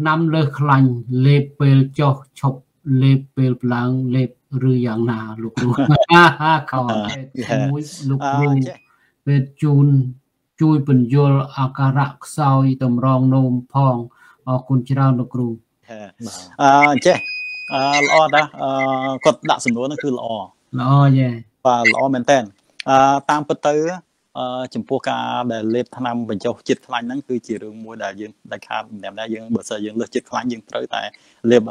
ឆ្នាំលើសខ្លាញ់លេបពេលចុះឈប់លេបពេលឡើងលេបឬយ៉ាងណាលោកគ្រូខោមួយលោកគ្រូពេលជូនជួយបញ្យលអាការៈខ្សោយតម្រងនោមផងអរគុណច្រើនលោកគ្រូអឺចេះអឺល្អតាអឺគាត់ដាក់សំណួរហ្នឹងគឺល្អល្អយេបាទល្អមែនតើអឺតាមពិតទៅអឺ ចំពោះការដែលលេបថ្នាំបញ្ចុះជាតិខ្លាញ់ហ្នឹងគឺជារឿងមួយដែលយើងដាច់ខាតម្នាក់ៗយើងបើសិនយើងលើសជាតិខ្លាញ់យើងត្រូវតែលេប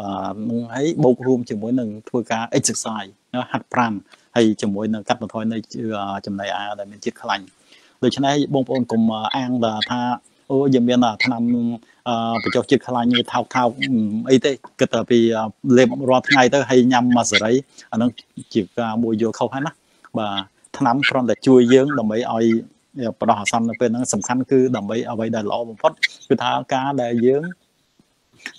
នឹងហើយបូករួមជាមួយនឹងធ្វើការ exercise ហាត់ប្រាំហើយជាមួយនឹងកាត់បន្ថយនៅចំណីអាហារដែលមានជាតិខ្លាញ់ដូច្នេះបងប្អូនកុំអាងថាអូយើងមានថ្នាំបញ្ចុះជាតិខ្លាញ់ថោកថោកអីទេគិតតែពីលេបរាល់ថ្ងៃទៅហើយញ៉ាំមួយសេរីអានឹងជាការមួយយល់ខុសហើយណាបាទ ថ្នាំគ្រាន់តែជួយយើងដើម្បីឲ្យបដោះអាសន្ននៅពេលហ្នឹងសំខាន់គឺដើម្បីអ្វីដែលល្អបំផុតគឺថាការដែលយើង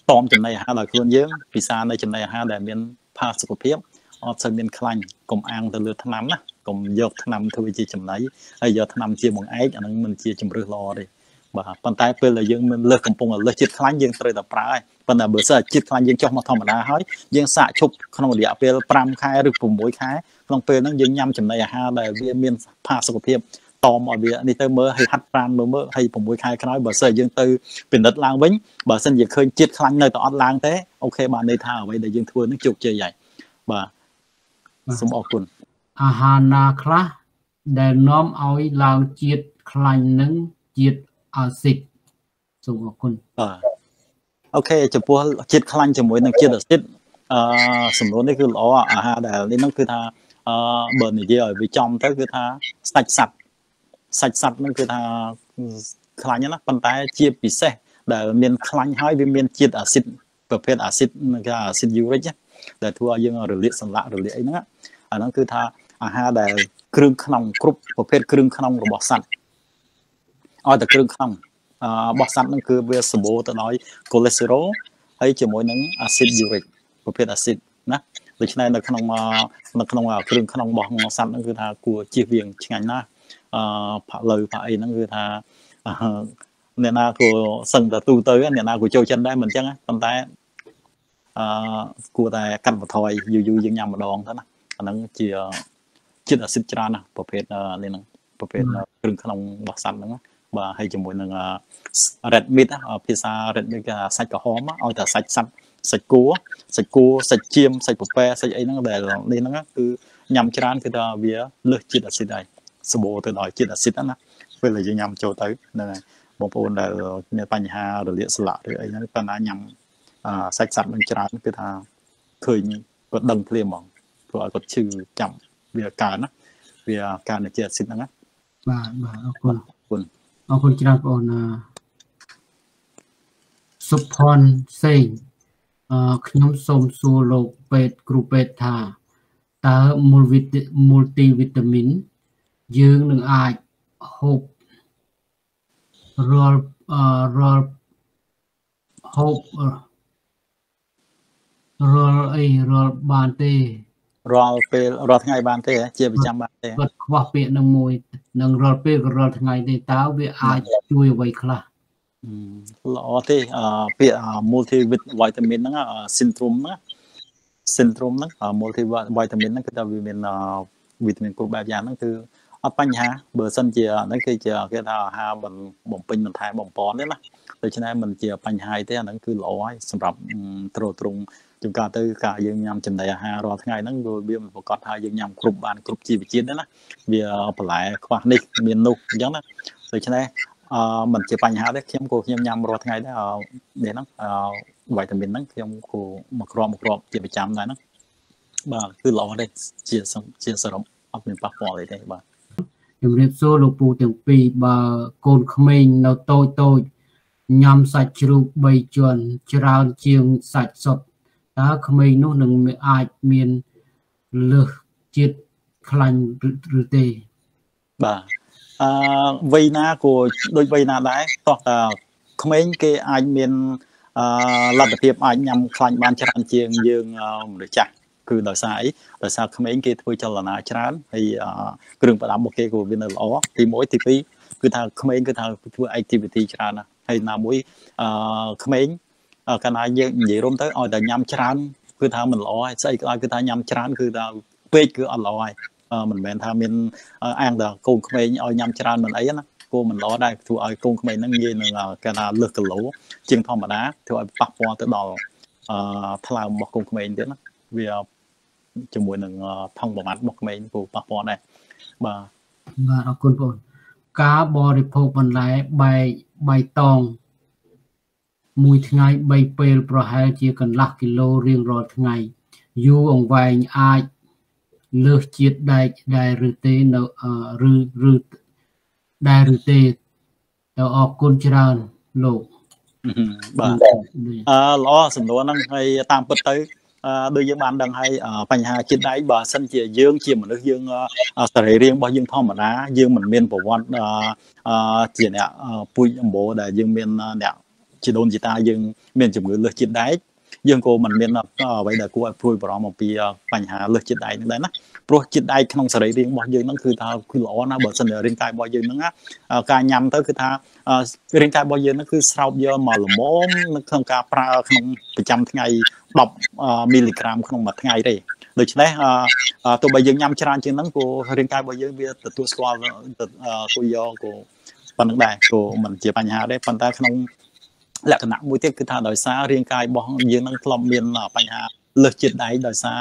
តอมចំណីអាហារដល់ខ្លួនយើងពិសានៅចំណីអាហារដែលមានផាសុខភាពអត់សូវមានខ្លាញ់កុំអាំងទៅលើថ្នាំណាកុំយកថ្នាំធ្វើជាចំណីហើយយកថ្នាំជាបង្អែកអានឹងមិនជាជំរឿសល្អទេបាទប៉ុន្តែពេលដែលយើងមានលើសកំពុងលើសជាតិខ្លាញ់យើងត្រូវតែប្រើហើយប៉ុន្តែបើសិនជាតិខ្លាញ់យើងចុះមកធម្មតាហើយយើងសាកឈប់ក្នុងរយៈពេល5ខែឬ6ខែ ក្នុងពេលហ្នឹងយើងញ៉ាំចំណីអាហារដែលវាមានផាសុកភាពតមឲ្យវានេះទៅមើលឲ្យហាត់ប្រាណមើលមើលឲ្យ6ខែក្រោយបើសិនយើងទៅពិនិត្យឡើងវិញបើសិនជាឃើញជាតិខ្លាញ់នៅតែអត់ឡើងទេអូខេបានន័យថាអ្វីដែលយើងធ្វើនឹងជោគជ័យហើយបាទសូមអរគុណអាហារណាខ្លះដែលនាំឲ្យឡើងជាតិខ្លាញ់នឹងជាតិអាស៊ីតសូមអរគុណបាទអូខេចំពោះជាតិខ្លាញ់ជាមួយនឹងជាតិអាស៊ីតអឺសំណួរនេះគឺល្អអាហារដែលនេះហ្នឹងគឺថា អឺបើនិយាយឲ្យវាចំទៅគឺថាសាច់សត្វសាច់សត្វហ្នឹងគឺថាខ្លាញ់ណាប៉ុន្តែជាពិសេសដែលមានខ្លាញ់ហើយវាមានជាតិអាស៊ីតប្រភេទអាស៊ីតគេអាស៊ីតយូរិកដែលធ្វើឲ្យយើងរលាកសន្លាក់រលាកអីហ្នឹងអាហ្នឹងគឺថាអាហារដែលគ្រឿងក្នុងគ្រប់ប្រភេទគ្រឿងក្នុងរបស់សត្វឲ្យតែគ្រឿងក្នុងរបស់សត្វហ្នឹងគឺវាសម្បូរទៅដោយកូលេស្តេរ៉ុលហើយជាមួយនឹងអាស៊ីតយូរិកប្រភេទអាស៊ីតណា ដូច្នេះនៅក្នុងនៅក្នុងគ្រឿងក្នុងរបស់សត្វហ្នឹងគឺថាគួរជៀសវាងឆ្ងាញ់ណាស់អឺផាក់លើផាក់អីហ្នឹងគឺថាអ្នកណាគួរសឹងតែទូទៅអ្នកណាគួរចូលចិត្តដែរមិនអញ្ចឹងប៉ុន្តែអឺគួរតែកាត់បន្ថយយូរយូរយើងញ៉ាំម្ដងទៅណាអាហ្នឹងជាជាតិអាស៊ីតច្រើនណាស់ប្រភេទនេះហ្នឹងប្រភេទគ្រឿងក្នុងរបស់សត្វហ្នឹងបាទហើយជាមួយនឹង red meat ភាសា red meat គេសាច់ក្រហមឲ្យតែសាច់សត្វ សាច់គោសាច់គោសាច់ជៀមសាច់ពពែសាច់អីហ្នឹងដែលនេះហ្នឹងគឺញ៉ាំច្រើនគឺថាវាលើសជាតិអាស៊ីតហើយសម្បូរទៅដោយជាតិអាស៊ីតណាពេលដែលយើងញ៉ាំចូលទៅហ្នឹងហើយបងប្អូនដែលមានបញ្ហារលាកស្លាក់ឬអីហ្នឹងប៉ុន្តែញ៉ាំសាច់សត្វនឹងច្រើនគឺថាឃើញគាត់ដឹងភ្លាមហ្មងព្រោះឲ្យគាត់ឈឺចាំវាកើនណាវាកើនជាអាស៊ីតហ្នឹងណាបាទបាទអរគុណអរគុណអរគុណច្រើនបងអូនសុផនសេងអឺ ខ្ញុំសូមសួរលោកពេទ្យគ្រូពេទ្យថាតើមូលវីមូលទីវីតាមីនយើងនឹងអាចហូបរាល់រាល់ហូបរាល់អីរាល់បានទេរាល់ពេលរាល់ថ្ងៃបានទេជាប្រចាំបានទេគាត់ខ្វះពាក្យនឹងមួយនឹងរាល់ពេលក៏រាល់ថ្ងៃទេតើវាអាចជួយអ្វីខ្លះ ល្អទេពាក្យ multi vitamin ហ្នឹង syndrome ហ្នឹង syndrome ហ្នឹង multi vitamin ហ្នឹងគឺថាវាមានវីតាមីនគ្រប់បែបយ៉ាងហ្នឹងគឺអត់បញ្ហាបើសិនជាហ្នឹងគឺជាគេថាអាហារបំពេញបន្ថែមបំពន់ទេណាដូច្នេះมันជាបញ្ហាទេអាហ្នឹងគឺល្អហើយសម្រាប់ត្រួតត្រងជួនកាលទៅការយើងញ៉ាំចំណីអាហាររាល់ថ្ងៃហ្នឹងវាមិនប្រកាសថាយើងញ៉ាំគ្រប់បានគ្រប់ជីវជាតិទេណាវាបន្លែខ្វះនេះមាននោះអញ្ចឹងណាដូច្នេះ អឺมันជាបញ្ហាទេខ្ញុំក៏ខ្ញុំញ៉ាំរាល់ថ្ងៃដែរនេះហ្នឹងអឺវីតាមីនហ្នឹងខ្ញុំក៏មកគ្រាប់មកគ្រាប់ជាប្រចាំដែរហ្នឹងបាទគឺល្អទេជាជាសរុបអត់មានប៉ះពាល់អីទេបាទជំរាបសួរលោកពូទាំងពីរបើកូនក្មេងនៅតូចតូចញ៉ាំសាច់ជ្រូក3ជាន់ច្រើនជាងសាច់សុទ្ធតើក្មេងនោះនឹងអាចមានលើសជាតិខ្លាញ់ឬទេបាទ អឺវ័យណាក៏ដូចវ័យណាដែរតោះតើក្មេងគេអាចមានអឺលទ្ធភាពអាចញ៉ាំខ្លាញ់បានច្រើនជាងយើងមនុស្សចាស់គឺដោយសារអីដោយសារក្មេងគេធ្វើចលនាច្រើនហើយគ្រឿងប្រដាប់របស់គេក៏វានៅល្អទី1ទី2គឺថាក្មេងគឺថាធ្វើ activity ច្រើនណាស់ហើយណាមួយអឺក្មេងអកាលណាយើងនិយាយរួមទៅឲ្យតែញ៉ាំច្រើនគឺថាមិនល្អហើយស្អីក៏ដោយគឺថាញ៉ាំច្រើនគឺថាពេកគឺអត់ល្អហើយ មិនមែនថាមានអាងតែកូនក្មេងឲ្យញ៉ាំច្រើនមិនអីណាគួរមិនល្អដែរធ្វើឲ្យកូនក្មេងហ្នឹងងាយនឹងគេថាលើសគីឡូជាងធម្មតាធ្វើឲ្យប៉ះពាល់ទៅដល់អឺថ្លើមរបស់កូនក្មេងទៀតណាវាជាមួយនឹងថងប្រមាត់របស់ក្មេងគួរប៉ះពាល់ដែរបាទបាទអរគុណបងការបរិភោគបន្លែបែកបៃតងមួយថ្ងៃ3ពេលប្រហែលជាកន្លះគីឡូរៀងរាល់ថ្ងៃយូរអង្វែងអាច លើសជាតិដែកដែរឬទេនៅឬឬដែរឬទេទៅអរគុណច្រើនលោកបាទអឺល្អសំណួរហ្នឹងហើយតាមពិតទៅដូចយើងបានដឹងហើយបញ្ហាជាតិដែកបើសិនជាយើងជាមនុស្សយើងសរីរាង្គរបស់យើងធម្មតាយើងមិនមានប្រវត្តិជាអ្នកពូជអម្បូរដែលយើងមានអ្នកជីដូនជីតាយើងមានជំងឺលើសជាតិដែក យើងក៏មិនមានអ្វីដែលគួរឲ្យព្រួយបារម្ភអំពីបញ្ហាលើសជាតិដែកហ្នឹងដែរណាព្រោះជាតិដែកក្នុងសរីរាង្គរបស់យើងហ្នឹងគឺថាគឺល្អណាស់បើសិនរាងកាយរបស់យើងហ្នឹងការញ៉ាំទៅគឺថារាងកាយរបស់យើងហ្នឹងគឺស្រោបយកមកល្មមនៅក្នុងការប្រើក្នុងប្រចាំថ្ងៃ10មីលីក្រាមក្នុងមួយថ្ងៃទេដូច្នេះទោះបីយើងញ៉ាំច្រើនជាងហ្នឹងក៏រាងកាយរបស់យើងវាទទួលស្គាល់ទទួលយកក៏ប៉ុណ្្នឹងដែរក៏មិនជាបញ្ហាដែរប៉ុន្តែក្នុង លក្ខណៈមួយទៀតគឺថាដោយសាររាងកាយរបស់យើងនឹងធ្លាប់មានបញ្ហាលើសជាតិដែកដោយសារ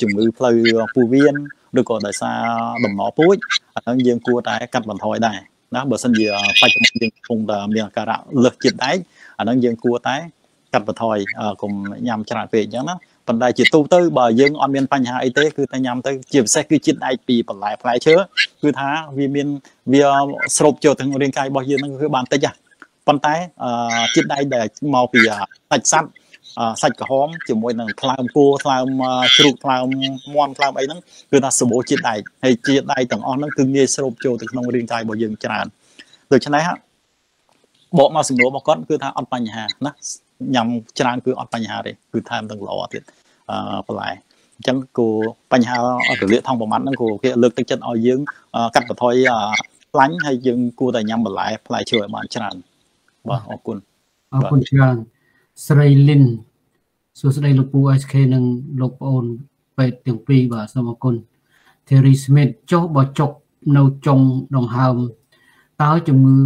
ជំងឺផ្លូវពោះវៀនឬក៏ដោយសារដំណពូជអាហ្នឹងយើងគួរតែកាត់បន្ថយដែរណាបើសិនជាបច្ចុប្បន្នយើងកំពុងតែមានអាការៈលើសជាតិដែកអាហ្នឹងយើងគួរតែកាត់បន្ថយកុំញ៉ាំច្រើនពេកអញ្ចឹងណាប៉ុន្តែជាទូទៅបើយើងអត់មានបញ្ហាអីទេគឺតែញ៉ាំទៅជាពិសេសគឺជាតិដែកពីបន្លែផ្លែឈើគឺថាវាមានវាស្រូបចូលទាំងរាងកាយរបស់យើងហ្នឹងគឺបានតិចហ่ะ ប៉ុន្តែជាតិដែកដែលមកពីសាច់សត្វសាច់ក្រហមជាមួយនឹងថ្លើមគួរថ្លើមជ្រូកថ្លើមមន់ថ្លើមអីហ្នឹងគឺថាសម្បូរជាតិដែកហើយជាតិដែកទាំងអស់ហ្នឹងគឺងាយស្រូបចូលទៅក្នុងរាងកាយរបស់យើងច្រើនដូច្នេះបកមកសំណួររបស់គាត់គឺថាអត់បញ្ហាណាញ៉ាំច្រើនគឺអត់បញ្ហាទេគឺថែមទាំងល្អទៀតអឺបន្លែអញ្ចឹងគូបញ្ហារលាកថងប្រមាត់ហ្នឹងគូគេលើកទឹកចិត្តឲ្យយើងកាត់បន្ថយខ្លាញ់ហើយយើងគួរតែញ៉ាំបន្លែផ្លែឈើឲ្យបានច្រើន បាទអរគុណអរគុណច្រើនស្រីលីនសួស្តីលោកពូ SK និងលោកប្អូនពេទ្យទាំងពីរបាទសូមអរគុណ Terry Smith ចុះបើចុកនៅចុងដង្ហើមតើជំងឺ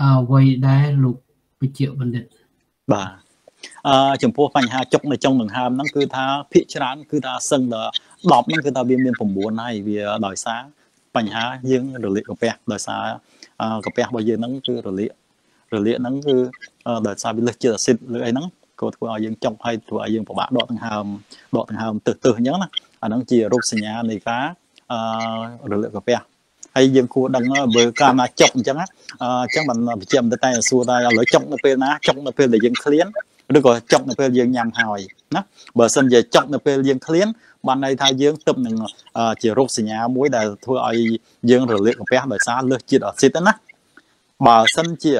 អ្វីដែរលោកវិជ្ជបណ្ឌិតបាទអឺចំពោះបញ្ហាចុកនៅចុងដង្ហើមហ្នឹងគឺថាភាកច្រើនគឺថាសឹងដល់10ហ្នឹងគឺថាវាមាន9ហើយវាដោយសារបញ្ហាយើងរលាកកាពះដោយសារកាពះរបស់យើងហ្នឹងគឺរលាក រលាកហ្នឹងគឺដោយសារវាលើសជាតិអាស៊ីតលើអីហ្នឹងក៏ធ្វើឲ្យយើងចុកហើយធ្វើឲ្យយើងពិបាកដកដង្ហើមដកដង្ហើមទឹះទឹះអញ្ចឹងណាអាហ្នឹងជារោគសញ្ញានៃការអឺរលាកកាពះហើយយើងគួរដឹងបើកាលណាចុកអញ្ចឹងអញ្ចឹងបានវិជ្ជាមិនតែសួរថាឥឡូវចុកនៅពេលណាចុកនៅពេលដែលយើងឃ្លានឬក៏ចុកនៅពេលយើងញ៉ាំហើយណាបើសិនជាចុកនៅពេលយើងឃ្លានបានន័យថាយើងទើបនឹងជារោគសញ្ញាមួយដែលធ្វើឲ្យយើងរលាកកាពះដោយសារលើសជាតិអាស៊ីតណាបើសិនជា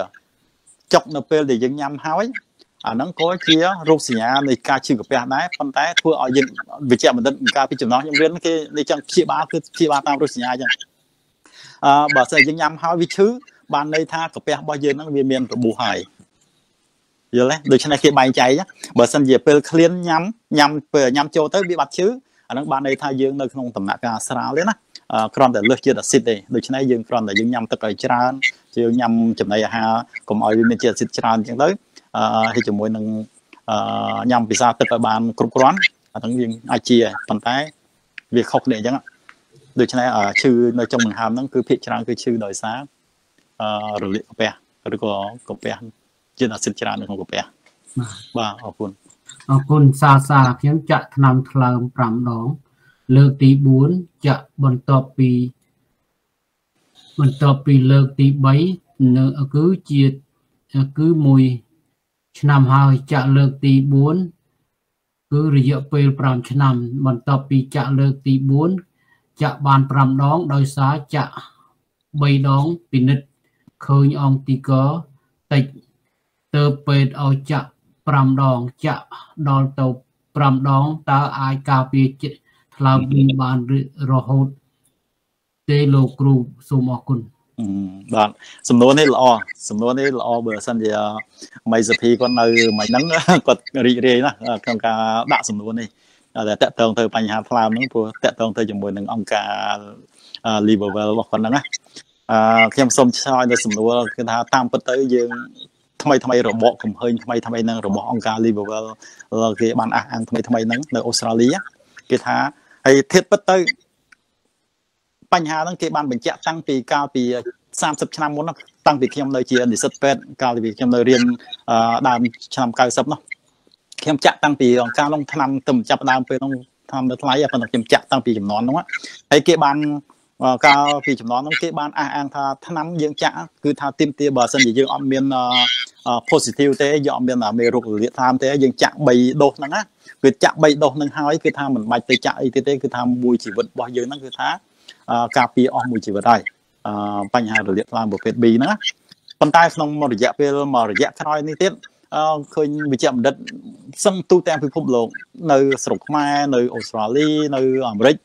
ចុកនៅពេលដែលយើងញ៉ាំហើយអាហ្នឹងក៏ជារោគសញ្ញានៃការឈឺកាពះដែរប៉ុន្តែធ្វើឲ្យយើងវិជ្ជាបណ្ឌិតការពីចំណោះខ្ញុំរៀនគេនេះចឹងព្យាបាលគឺព្យាបាលតាមរោគសញ្ញាចឹងអឺបើសិនយើងញ៉ាំហើយវាឈឺបានន័យថាកាពះរបស់យើងហ្នឹងវាមានរបួសហើយយល់ទេដូច្នេះគេបែងចែកបើសិនជាពេលឃ្លានញ៉ាំញ៉ាំពេលញ៉ាំចូលទៅវាបាត់ឈឺអាហ្នឹងបានន័យថាយើងនៅក្នុងដំណាក់កាលស្រាលទេណា គ្រាន់តែលើសជាតិអាស៊ីតទេដូច្នេះយើងគ្រាន់តែយើងញ៉ាំទឹកឲ្យច្រើនយើងញ៉ាំចំណីអាហារកុំឲ្យវាមានជាតិអាស៊ីតច្រើនអញ្ចឹងទៅហើយជាមួយនឹងញ៉ាំពិសាទឹកឲ្យបានគ្រប់គ្រាន់អាហ្នឹងយើងអាចជាប៉ុន្តែវាខុសគ្នាអញ្ចឹងដូច្នេះឈឺនៅចុងដង្ហើមហ្នឹងគឺភាគច្រើនគឺឈឺដោយសាររលាកកាពះឬក៏កាពះជាតិអាស៊ីតច្រើននៅក្នុងកាពះបាទអរគុណអរគុណសាសាខ្ញុំចាក់ថ្នាំថ្លើម5ដង លើកទី4ចាក់បន្ទាប់ពី បន្ទាប់ពីលើកទី3នៅគឺជាគឺមួយឆ្នាំហើយចាក់លើកទី4គឺរយៈពេល5ឆ្នាំ បន្ទាប់ពីចាក់លើកទី4ចាក់បាន5ដងដោយសារចាក់3ដងពិនិត្យឃើញអងទីកតិចទៅពេទ្យឲ្យចាក់5ដងចាក់ដល់ទៅ5ដងតើអាចការពារ ថ្លើមវិញបានរហូតទេលោកគ្រូសូមអរគុណបាទសំណួរនេះល្អសំណួរនេះល្អបើសិនជាមីសភីគាត់នៅមិនហ្នឹងគាត់រីករាយណាស់ក្នុងការដាក់សំណួរនេះតែតកតងទៅបញ្ហាថ្លើមហ្នឹងព្រោះតកតងទៅជាមួយនឹងអង្គការ Liverwell របស់គាត់ហ្នឹងណាអឺខ្ញុំសូមឆ្លើយនៅសំណួរគឺថាតាមពិតទៅយើងថ្មីថ្មីរបបកំហើញថ្មីថ្មីនឹងរបស់អង្គការ Liverwell គេបានអះអាងថ្មីថ្មីហ្នឹងនៅអូស្ត្រាលីគេថា ហើយធៀបពិតទៅបញ្ហាហ្នឹងគេបានបញ្ជាក់តាំងពីកាលពី30ឆ្នាំមុនតាំងពីខ្ញុំនៅជានិស្សិតពេទ្យកាលពីខ្ញុំនៅរៀនដើមឆ្នាំ90នោះខ្ញុំចាក់តាំងពីអង្គការនោះឆ្នាំទៅចាប់ដើមពេលនោះឆ្នាំនៅថ្លៃប៉ុន្តែខ្ញុំចាក់តាំងពីចំនួននោះហើយគេបាន កាលពីចំនួននោះគេបានអះអាងថាឆ្នាំយើងចាក់គឺថាទីមទាបើសិនជាយើងអត់មាន positive ទេយើងអត់មានមេរោគរលាកតាមទេយើងចាក់3ដូសហ្នឹងណាគឺចាក់3ដូសហ្នឹងហើយគឺថាមិនបាច់ទៅចាក់អីទៀតទេគឺថាមួយជីវិតរបស់យើងហ្នឹងគឺថាការពារអស់មួយជីវិតហើយបញ្ហារលាកថ្លើមប្រភេទ B ហ្នឹងណាប៉ុន្តែក្នុងរយៈពេលមករយៈក្រោយនេះទៀតឃើញវិជ្ជាបណ្ឌិតសឹងទូទាំងពិភពលោកនៅស្រុកខ្មែរនៅអូស្ត្រាលីនៅអាមេរិក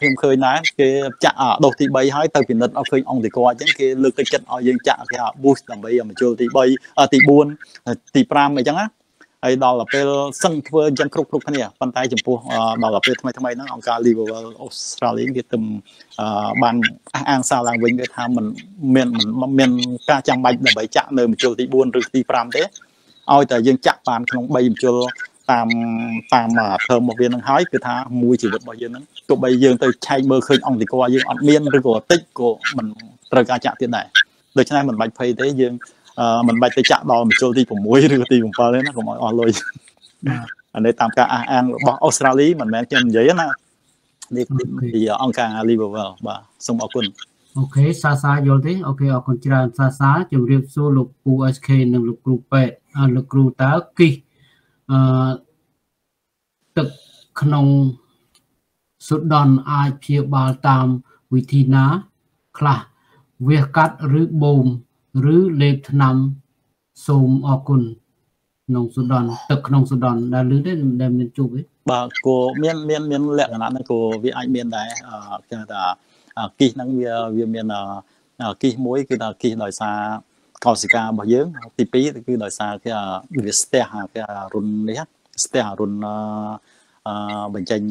ខ្ញុំឃើញដែរគេចាក់ដុសទី3ហើយទៅពិនិត្យអត់ឃើញអង្គតិកអញ្ចឹងគេលើកទឹកចិត្តឲ្យយើងចាក់គេ boost ដើម្បីមជុលទី3ទី4ទី5អីចឹងណាហើយដល់ទៅពេលសឹងធ្វើអញ្ចឹងគ្រប់គ្រប់គ្នាប៉ុន្តែចំពោះដល់ទៅពេលថ្មីថ្មីហ្នឹងអង្គការ Liverpool Australia គេទំបានអះអាងសារឡើងវិញគេថាมันមានមានការចាំបាច់ដើម្បីចាក់នៅមជុលទី4ឬទី5ទេឲ្យតែយើងចាក់បានក្នុង3មជុល តាមតាមធើមរបស់វានឹងហើយគឺថាមួយជីវិតរបស់យើងហ្នឹងទោះបីយើងទៅឆែកមើលឃើញអង្គតិកយើងអត់មានឬក៏តិចក៏មិនត្រូវការចាក់ទៀតដែរដូច្នេះមិនបាច់ភ័យទេយើងមិនបាច់ទៅចាក់ដល់មជ្ឈលទី6ឬទី7ទេណាកុំឲ្យអស់លុយអានេះតាមការអះអាងរបស់អូស្ត្រាលីមិនមែនខ្ញុំនិយាយណានេះពីអង្គការ Liverpool បាទសូមអរគុណអូខេសាសាយល់ទេអូខេអរគុណច្រើនសាសាជម្រាបសួរលោកពូ SK និងលោកគ្រូពេទ្យលោកគ្រូតើគិះ អឺទឹកក្នុងសុដនអាចព្យាបាលតាមវិធីណា ខ្លះវះកាត់ឬបូម ឬលេបថ្នាំសូមអរគុណក្នុងសុដនទឹកក្នុងសុដនដែលលឺទេដែលមានជប់ទេបាទគោមានមានមានលក្ខណៈហ្នឹងគោវាអាចមានដែរគេថាគិះហ្នឹងវាវាមានគិះមួយគឺថាគិះដោយសារ កោសិការបស់យើងទី2គឺដោយសារគេវាស្ទះគេរុននេះស្ទះរុនអឺបញ្ចេញ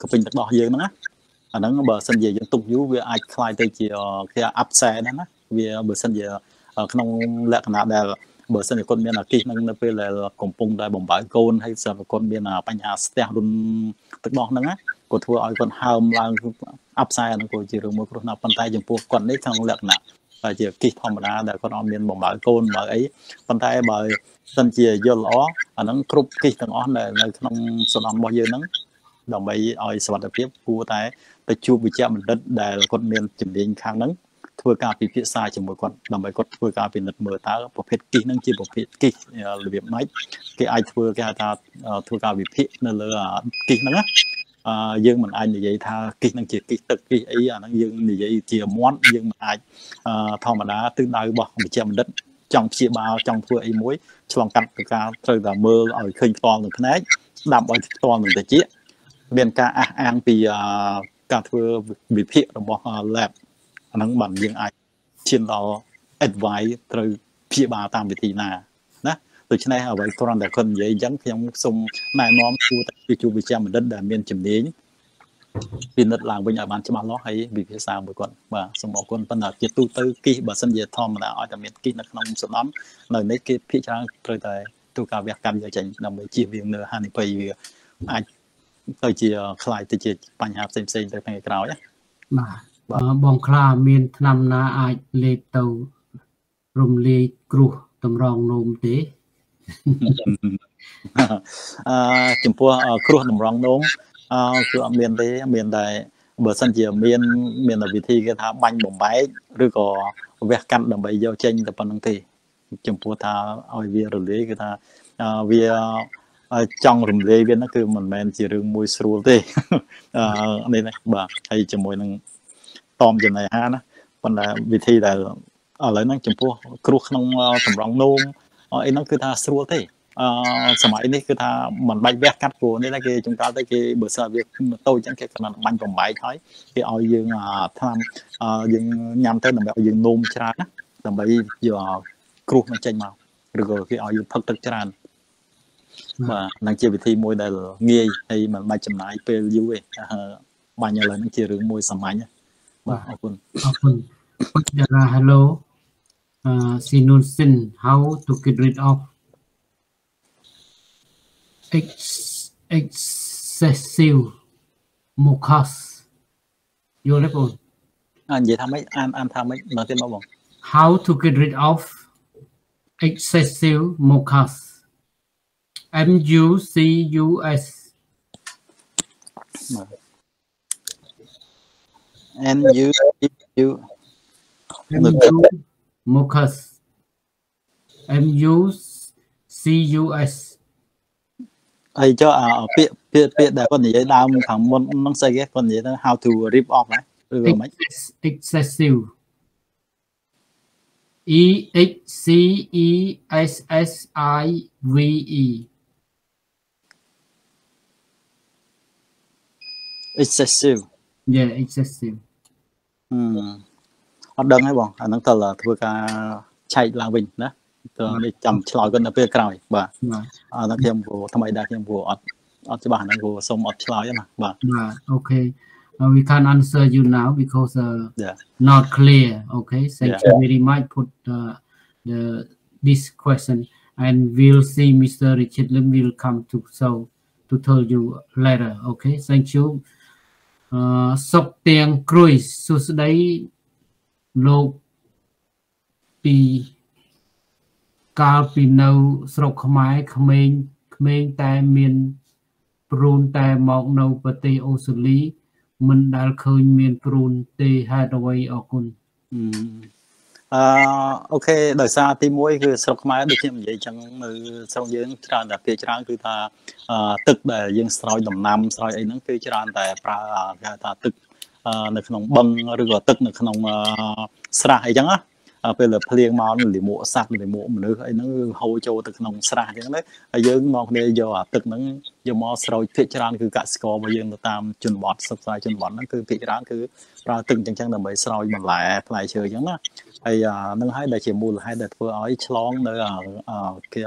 កពេញទឹកដោះយើងហ្នឹងណាអាហ្នឹងបើសិនជាយើងទុកយូរវាអាចคล้ายទៅជាគេអាប់សែហ្នឹងណាវាបើសិនជាក្នុងលក្ខណៈដែលបើសិនជាគាត់មានអាគិសនឹងនៅពេលដែលកំពុងតែបំបើកូនហើយសម្រាប់គាត់មានបញ្ហាស្ទះរុនទឹកដោះហ្នឹងណាគាត់ធ្វើឲ្យគាត់ហើមឡើងអាប់សែហ្នឹងក៏ជារឿងមួយគ្រោះណាស់ប៉ុន្តែចំពោះគាត់នេះក្នុងលក្ខណៈ តែជាគិសធម្មតាដែលគាត់អត់មានបំបើកូនបើអីប៉ុន្តែបើសិនជាយល់ល្អអាហ្នឹងគ្រប់គិសទាំងអស់នៅក្នុងសំណរបស់យើងហ្នឹងដើម្បីឲ្យសុខភាពគួរតែទៅជួបវិជ្ជាបណ្ឌិតដែលគាត់មានជំនាញខាងហ្នឹងធ្វើការពិភាក្សាជាមួយគាត់ដើម្បីគាត់ធ្វើការពិនិត្យមើលតើប្រភេទគិសហ្នឹងជាប្រភេទគិសរបៀបម៉េចគេអាចធ្វើគេហៅថាធ្វើការវិភាគនៅលើគិសហ្នឹងណាអឺ យើងមិនអាចនិយាយថាគិសនឹងជាគិសទឹកគិសអីអាហ្នឹងយើងនិយាយជាមាត់យើងមិនអាចធម្មតាទិសដៅរបស់វិជ្ជាបណ្ឌិតចង់ព្យាបាលចង់ធ្វើអីមួយឆ្លងកាត់ពីការត្រូវតែមើលឲ្យឃើញផ្ទាល់នឹងភ្នែកស្ដាប់ឲ្យផ្ទាល់នឹងតិចមានការអះអាងពីការធ្វើវិភាគរបស់ lab អាហ្នឹងបានយើងអាចឈានដល់ advice ត្រូវព្យាបាលតាមវិធីណាណា ដូច្នេះអ្វីគ្រាន់តែគាត់និយាយអញ្ចឹងខ្ញុំសូមណែនាំគួរតែជួបវិជ្ជាបណ្ឌិតដែលមានជំនាញពិនិត្យឡើងវិញឲ្យបានច្បាស់លាស់ហើយវិភាសាមួយគាត់បាទសូមអរគុណប៉ុន្តែជាទូទៅគិះបើសិនជាធម្មតាឲ្យតែមានគិះនៅក្នុងសដំនៅនេះគេភាគច្រើនត្រូវតែទូការវះកម្មយកចេញដើម្បីជៀសវាងនៅហានិភ័យវាអាចទៅជាខ្លាយទៅជាបញ្ហាផ្សេងផ្សេងទៅថ្ងៃក្រោយណាបាទបងខ្លាមានឆ្នាំណាអាចលេបទៅរំលាយគ្រោះតម្រងនោមទេ អឺចំពោះគ្រោះតម្រងនោមអឺគឺអត់មានទេមានតែបើសិនជាមាន មានវិធីគេថាបាញ់បំបែកឬក៏វះកាត់ដើម្បីយកចេញតែប៉ុណ្្នឹងទេ ចំពោះថាឲ្យវារលាយគឺថាវាចង់រំលាយវាហ្នឹងគឺមិនមែនជារឿងមួយស្រួលទេអឺនេះណាបាទហើយជាមួយនឹងតមចំណីអាហារណាប៉ុន្តែវិធីដែលឥឡូវហ្នឹងចំពោះគ្រោះក្នុងតម្រងនោម អីហ្នឹងគឺថាស្រួលទេអឺសម័យនេះគឺថាមិនបាច់វះកាត់គួរនេះគេចង្កល់ទៅគេបើសិនវាតូចចឹងគេគ្រាន់តែបាញ់បំបែកហើយគេឲ្យយើងថ្នាំយើងញ៉ាំទៅដើម្បីឲ្យយើងនោមច្រើនណាដើម្បីយកគ្រោះមកចេញមកឬក៏គេឲ្យយើងផឹកទឹកច្រើនបាទនឹងជាវិធីមួយដែលងាយហើយមិនបាច់ចំណាយពេលយូរទេបាញ់ឥឡូវហ្នឹងជារឿងមួយសាមញ្ញបាទអរគុណអរគុណតារា hello uh sinun sin how to get rid of ex excessive mucus យល់ទេបងអានិយាយថាម៉េចអានអានថាម៉េចមកទៀតមកបង how to get rid of excessive mucus M U C U S N U U M U mucus M U C U S ហើយចុះអាពាក្យពាក្យពាក្យដែលគាត់និយាយដើមខាងមុនហ្នឹងស្អីគេគាត់និយាយថា how to rip off ណាឬក៏មិន excessive E X C E S S I V E excessive yeah excessive អឺ អត់ដឹងហើយបងអាហ្នឹងតើធ្វើការឆែកឡើងវិញណាទៅនេះចាំឆ្លើយគាត់នៅពេលក្រោយបាទអាហ្នឹងខ្ញុំព្រោះថ្មីដែរខ្ញុំព្រោះអត់អត់ច្បាស់ហ្នឹងព្រោះសុំអត់ឆ្លើយណាបាទបាទ okay uh, we can answer you now because uh, yeah. not clear okay thank yeah. you very much put uh, the this question and we'll see mr richard lim will come to so to tell you later okay thank you អឺសុកទៀងគ្រួយសួស្ដី លោកពីកាលពីនៅស្រុកខ្មែរក្មេងក្មេងតែមានព្រូនតែមកនៅប្រទេសអូស្ត្រាលី មិនដែលឃើញមានព្រូនទេហេតុអ្វីអរគុណអឺអូខេដោយសារទី1គឺស្រុកខ្មែរដូចខ្ញុំនិយាយចឹងនៅស្រុកយើងច្រើនតែភាច្រើនគឺថាទឹកដែលយើងស្រោចដំណាំស្រោចអីហ្នឹងគឺច្រើនតែប្រើគេថាទឹក នៅក្នុងបឹងឬក៏ទឹកនៅក្នុងស្រះអីចឹងណាពេលភ្លៀងមកលិមួកសត្វលិមួកមនុស្សអីហ្នឹងហូរចូលទៅក្នុងស្រះអញ្ចឹងទៅហើយយើងមកគ្នាយកអាទឹកហ្នឹងយកមកស្រោចភាគច្រើនគឺកសិកររបស់យើងទៅតាមជនបទសិក្សាជនបទហ្នឹងគឺភាគច្រើនគឺប្រើទឹកអញ្ចឹងដើម្បីស្រោចបន្លែផ្លែឈើអញ្ចឹងណាហើយនឹងហើយដែលជាមូលហេតុដែលធ្វើឲ្យឆ្លងនៅគេ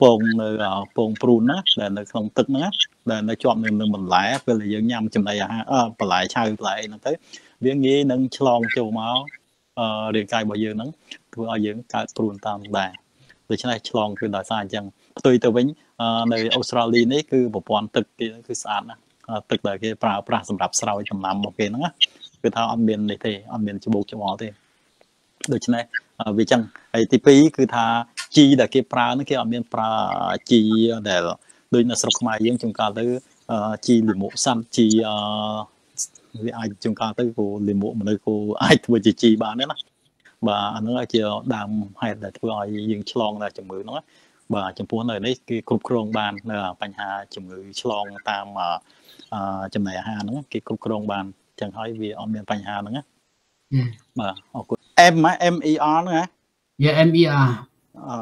ពងនៅពងព្រូនណាដែលនៅក្នុងទឹកហ្នឹងដែលនៅជាប់នៅនឹងបន្លែពេលដែលយើងញ៉ាំចំណីអាហារបន្លែឆៅបន្លែអីហ្នឹងទៅវាងាយនឹងឆ្លងចូលមករាងកាយរបស់យើងហ្នឹងធ្វើឲ្យយើងកើតព្រួនតាមដែរដូច្នេះឆ្លងគឺដោយសារអញ្ចឹងផ្ទុយទៅវិញនៅអូស្ត្រាលីនេះគឺប្រព័ន្ធទឹកគេគឺស្អាតណាស់ទឹកដែលគេប្រើប្រាស់សម្រាប់ស្រោចដំណាំរបស់គេហ្នឹងគឺថាអត់មាននេះទេអត់មានច្បូកច្បល់ទេដូច្នេះវាចឹងហើយទី2គឺថា ជីដែលគេប្រើហ្នឹងគេអត់មានប្រើជីដែលដូចនៅស្រុកខ្មែរយើងចំកាលទៅជីលិមុសាន់ជីវាអាចចង្ការទៅគោលាមកមនុស្សគោអាចធ្វើជាជីបានទេណាបាទអាហ្នឹងជាដើមហេតុដែលធ្វើឲ្យយើងឆ្លងដល់ជំងឺហ្នឹងបាទចំពោះនៅនេះគឺគ្រប់គ្រងបាននៅបញ្ហាជំងឺឆ្លងតាមចំណីអាហារហ្នឹងគេគ្រប់គ្រងបានចឹងហើយវាអត់មានបញ្ហាហ្នឹងណាបាទអរគុណ M M E R ហ្នឹងណា Yeah M E R អឺ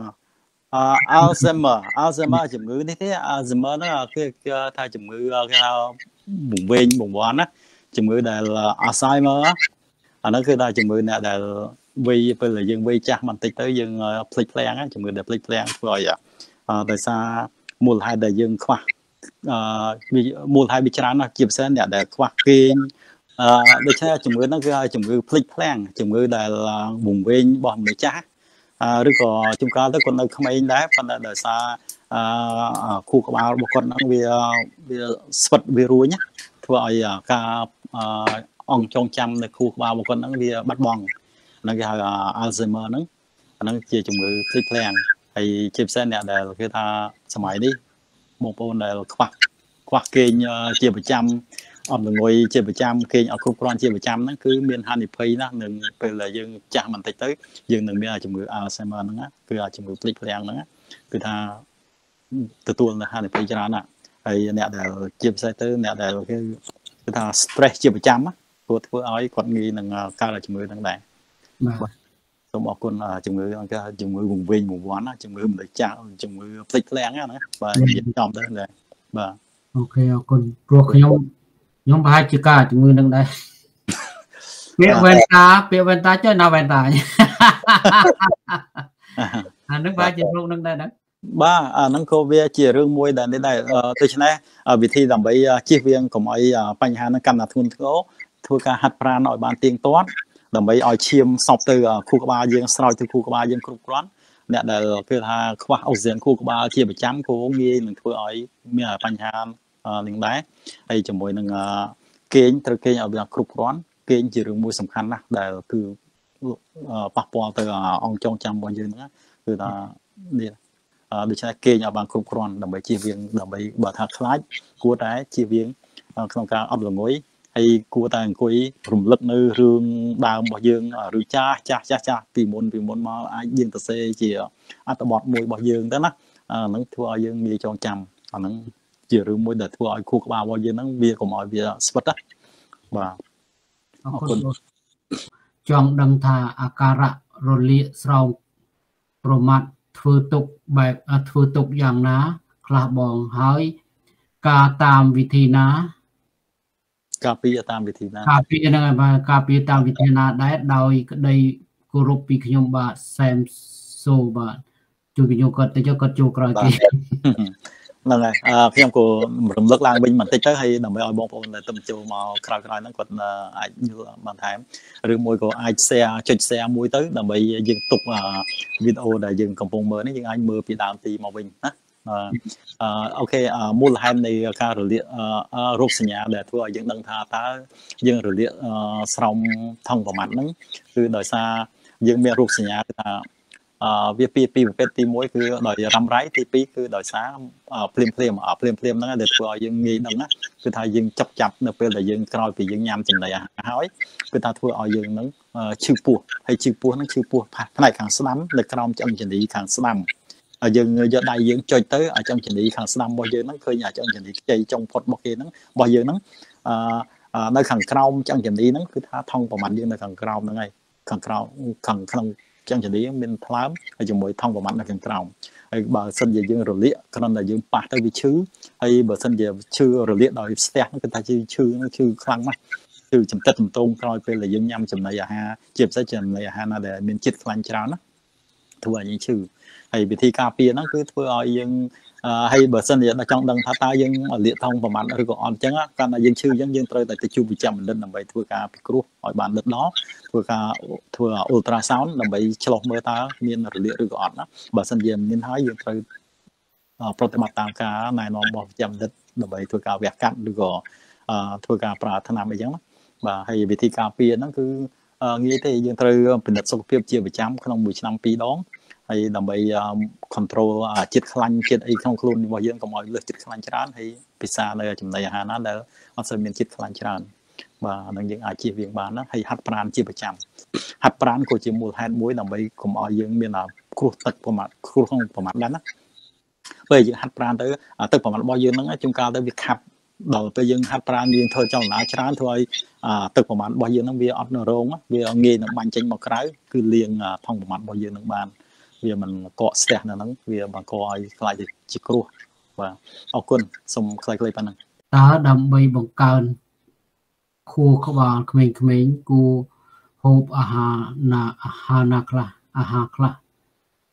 Alzheimer Alzheimer ជំងឺនេះទេ Alzheimer ហ្នឹងគឺថាជំងឺគេហៅបង្វែងបង្វាន់ណាជំងឺដែល Alzheimer អានោះគឺថាជំងឺអ្នកដែលវ័យពេលយើងវ័យចាស់បន្តិចទៅយើងភ្លេចភ្លាំងជំងឺដែលភ្លេចភ្លាំងធ្វើឲ្យដោយសារមូលហេតុដែលយើងខ្វះអឺមូលហេតុវាច្រើនណាស់ជាពិសេសអ្នកដែលខ្វះគេងអឺដូច្នេះជំងឺហ្នឹងគឺជំងឺភ្លេចភ្លាំងជំងឺដែលវង្វេងរបស់មនុស្សចាស់ ឬក៏ជំកាលទៅគាត់នៅក្មេងដែរប៉ុន្តែដោយសារអឺខួរក្បាលរបស់គាត់ហ្នឹងវាវាស្វិតវារួញធ្វើឲ្យការអង្គចងចាំនៅខួរក្បាលរបស់គាត់ហ្នឹងវាបាត់បង់ហ្នឹងគេហៅ Alzheimer ហ្នឹងអាហ្នឹងជាជំងឺភ្លេចភ្លាំងហើយជាពិសេសអ្នកដែលគេថាសម័យនេះបងប្អូនដែលខ្វះខ្វះគេងជាប្រចាំ អត់ល្ងុយជាប្រចាំគេងអត់គ្រប់គ្រាន់ជាប្រចាំហ្នឹងគឺមានហានិភ័យណាស់នឹងពេលដែលយើងចាស់បន្តិចទៅយើងនឹងមានជំងឺ Alzheimer ហ្នឹងគឺជំងឺភ្លេចភ្លាំងហ្នឹងគឺថាទទួលនៅហានិភ័យច្រើនណាស់ហើយអ្នកដែលជាពិសេសទៅអ្នកដែលគេគឺថា stress ជាប្រចាំព្រោះធ្វើឲ្យគាត់ងាយនឹងកើតជំងឺហ្នឹងដែរបាទសូមអរគុណជំងឺអង្គការជំងឺវង្វេងវង្វាន់ជំងឺមនុស្សចាស់ជំងឺផ្ទៃឃ្លាំងណាបាទនិយាយចំទៅបាទអូខេអរគុណព្រោះខ្ញុំ ខ្ញុំប្រហែលជាការជំងឺនឹងដែរពាក្យវ៉ែនតាពាក្យវ៉ែនតាចុះណាវ៉ែនតាអានឹងប្រហែលជារោគនឹងដែរណាបាទអាហ្នឹងក៏វាជារឿងមួយដែលនេះដែរដូច្នេះវិធីដើម្បីជៀសវាងកុំឲ្យបញ្ហាហ្នឹងកាន់តែធ្ងន់ធ្ងរធ្វើការហាត់ប្រាណឲ្យបានទៀងទាត់ដើម្បីឲ្យឈាមសប់ទៅខួរក្បាលយើងស្រោចទៅខួរក្បាលយើងគ្រប់គ្រាន់អ្នកដែលគឺថាខ្វះអុកស៊ីហ្សែនខួរក្បាលជាប្រចាំក៏ងាយនឹងធ្វើឲ្យមានបញ្ហា នឹងដែរហើយជាមួយនឹងគេងត្រូវគេងឲ្យវាគ្រប់គ្រាន់គេងជារឿងមួយសំខាន់ណាស់ដែលគឺប៉ះពាល់ទៅអង្គចងចាំរបស់យើងហ្នឹងគឺថានេះដូច្នេះគេងឲ្យបានគ្រប់គ្រាន់ដើម្បីជៀសវាងដើម្បីបើថាខ្លាចគួរតែជៀសវាងក្នុងការអត់ល្ងុយហើយគួរតែអង្គុយរំលឹកនៅរឿងដើមរបស់យើងឬចាស់ចាស់ចាស់ចាស់ពីមុនពីមុនមកអាចយើងទៅសេជាអត្ថបទមួយរបស់យើងទៅណាអាហ្នឹងធ្វើឲ្យយើងងាយចងចាំអាហ្នឹង ជារឿងមួយដែលធ្វើឲ្យខួរក្បាលរបស់យើងហ្នឹងវាកុំឲ្យវាស្វិតណាបាទអរគុណចង់ដឹងថាអាការៈរលាកស្រោមប្រមាត់ធ្វើទុកបែបធ្វើទុកយ៉ាងណា ខ្លះបងហើយការតាមវិធីណាការពារតាមវិធីណាការពារហ្នឹងហើយបាទការពារតាមវិធីណាដែរដោយក្តីគោរពពីខ្ញុំបាទសែមសូបាទជួយខ្ញុំគាត់ទៅគាត់ចូលក្រោយគេ ហ្នឹងហើយខ្ញុំក៏រំលឹកឡើងវិញបន្តិចទៅហើយដើម្បីឲ្យបងប្អូនដែលទៅចូលមកក្រោយៗហ្នឹងគាត់អាចយល់បានថែមឬមួយក៏អាច share ចុច share មួយទៅដើម្បីយើងទុកវីដេអូដែលយើងកំពុងមើលនេះយើងអាចមើលពីដើមទីមកវិញណាអឺអូខេមូលហេតុនៃការរលាករោគសញ្ញាដែលធ្វើឲ្យយើងដឹងថាតើយើងរលាកស្រោមថងប្រមាត់ហ្នឹងគឺដោយសារយើងមានរោគសញ្ញាគឺថាអឺ វាពីពីប្រភេទទី1គឺដោយរ៉ាំរ៉ៃទី2គឺដោយសារភ្លាមភ្លាមភ្លាមភ្លាមហ្នឹងដែលធ្វើឲ្យយើងងាយដឹងណាគឺថាយើងចាប់ចាប់នៅពេលដែលយើងក្រោយពីយើងញ៉ាំចំណីអាហារហើយគឺថាធ្វើឲ្យយើងហ្នឹងឈឺពោះហើយឈឺពោះហ្នឹងឈឺពោះផ្នែកខាងស្ដាំនៅក្រោមឆ្អឹងជនីខាងស្ដាំយើងយកដៃយើងចុចទៅអាចងជនីខាងស្ដាំរបស់យើងហ្នឹងឃើញអាចងជនីខ្ចីចុងផុតរបស់គេហ្នឹងរបស់យើងហ្នឹងអឺនៅខាងក្រោមឆ្អឹងជនីហ្នឹងគឺថាថងប្រមាណយើងនៅខាងក្រោមហ្នឹងហើយខាងក្រោមខាងក្នុង ឆ្អឹងជនីមានថ្លើមហើយជាមួយថងប្រមាណនៅខាងក្រោមហើយបើសិនជាយើងរលាកគ្រាន់តែយើងប៉ះទៅវាឈឺហើយបើសិនជាឈឺរលាកដោយស្ទះហ្នឹងគឺថាឈឺឈឺហ្នឹងឈឺខ្លាំងណាស់គឺចំតិតចំទងក្រោយពេលដែលយើងញ៉ាំចំណីអាហារជាពិសេសចំណីអាហារណាដែលមានជាតិខ្លាញ់ច្រើនណាធ្វើឲ្យយើងឈឺហើយវិធីការពារហ្នឹងគឺធ្វើឲ្យយើង ហើយបើសិនជាចង់ដឹងថាតើយើងលាកថងប្រមាណឬក៏អត់អញ្ចឹងកាលណាយើងឈឺអញ្ចឹងយើងត្រូវតែទៅជួបវិជ្ជបណ្ឌិតដើម្បីធ្វើការពិគ្រោះឲ្យបានលិតដល់ធ្វើការធ្វើអ៊ុលត្រាសោនដើម្បីឆ្លុះមើលតើមានរលាកឬក៏អត់ណាបើសិនជាមានហើយយើងត្រូវប្រតិបត្តិតាមការណែនាំរបស់វិជ្ជបណ្ឌិតដើម្បីធ្វើការវះកាត់ឬក៏ធ្វើការប្រើថ្នាំអីចឹងណាបាទហើយវិធីការពារហ្នឹងគឺងាយទេយើងត្រូវពិនិត្យសុខភាពជាប្រចាំក្នុងមួយឆ្នាំពីរដង ហើយដើម្បី control ជាតិខ្លាញ់ជាតិអីក្នុងខ្លួនរបស់យើងកុំឲ្យលើសជាតិខ្លាញ់ច្រើនហើយពិសានៅចំណីអាហារណាដែលអត់សូវមានជាតិខ្លាញ់ច្រើនបាទនឹងយើងអាចជៀសវាងបានណាហើយហាត់ប្រាណជាប្រចាំហាត់ប្រាណក៏ជាមូលហេតុមួយដើម្បីកុំឲ្យយើងមានគ្រោះទឹកប្រមាថគ្រោះក្នុងប្រមាថដែរណាពេលយើងហាត់ប្រាណទៅទឹកប្រមាថរបស់យើងហ្នឹងជួនកាលទៅវាខាប់ដល់ពេលយើងហាត់ប្រាណយើងធ្វើចលនាច្រើនធ្វើឲ្យទឹកប្រមាថរបស់យើងហ្នឹងវាអត់នៅរងវាងាយនឹងបាញ់ចេញមកក្រៅគឺលាងថង់ប្រមាថរបស់យើងនឹងបាន វាមិនកកស្ទះនៅហ្នឹងវាបង្កឲ្យខ្លាចជាគ្រោះបាទអរគុណសូមខ្លីៗប៉ុណ្ណឹងតើដើម្បីបង្កើនខួរក្បាលក្មេងៗគួរហូបអាហារណាអាហារណាខ្លះអាហារខ្លះ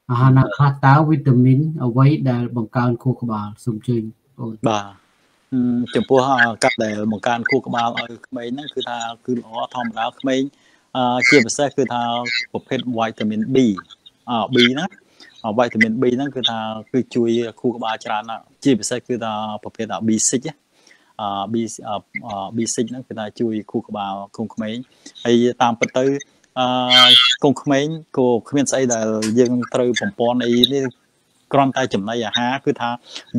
អាហារណាខ្លះតើវីតាមីនអ្វីដែលបង្កើនខួរក្បាលសូមជឿបងបាទចំពោះកាត់ដែលបង្កើនខួរក្បាលឲ្យក្មេងហ្នឹងគឺថាគឺល្អធម្មតាក្មេងជាពិសេសគឺថាប្រភេទវីតាមីន B B ហ្នឹងវីតាមីន B ហ្នឹងគឺថាគឺជួយខួរក្បាលច្រើនណាស់ជាពិសេសគឺថាប្រភេទ B6 អឺ B B6 ហ្នឹងគឺថាជួយខួរក្បាលកូនក្មេងហើយតាមពិតទៅអឺកូនក្មេងក៏គ្មានស្អីដែលយើងត្រូវបំពន់អីនេះគ្រាន់តែចំណីអាហារគឺថា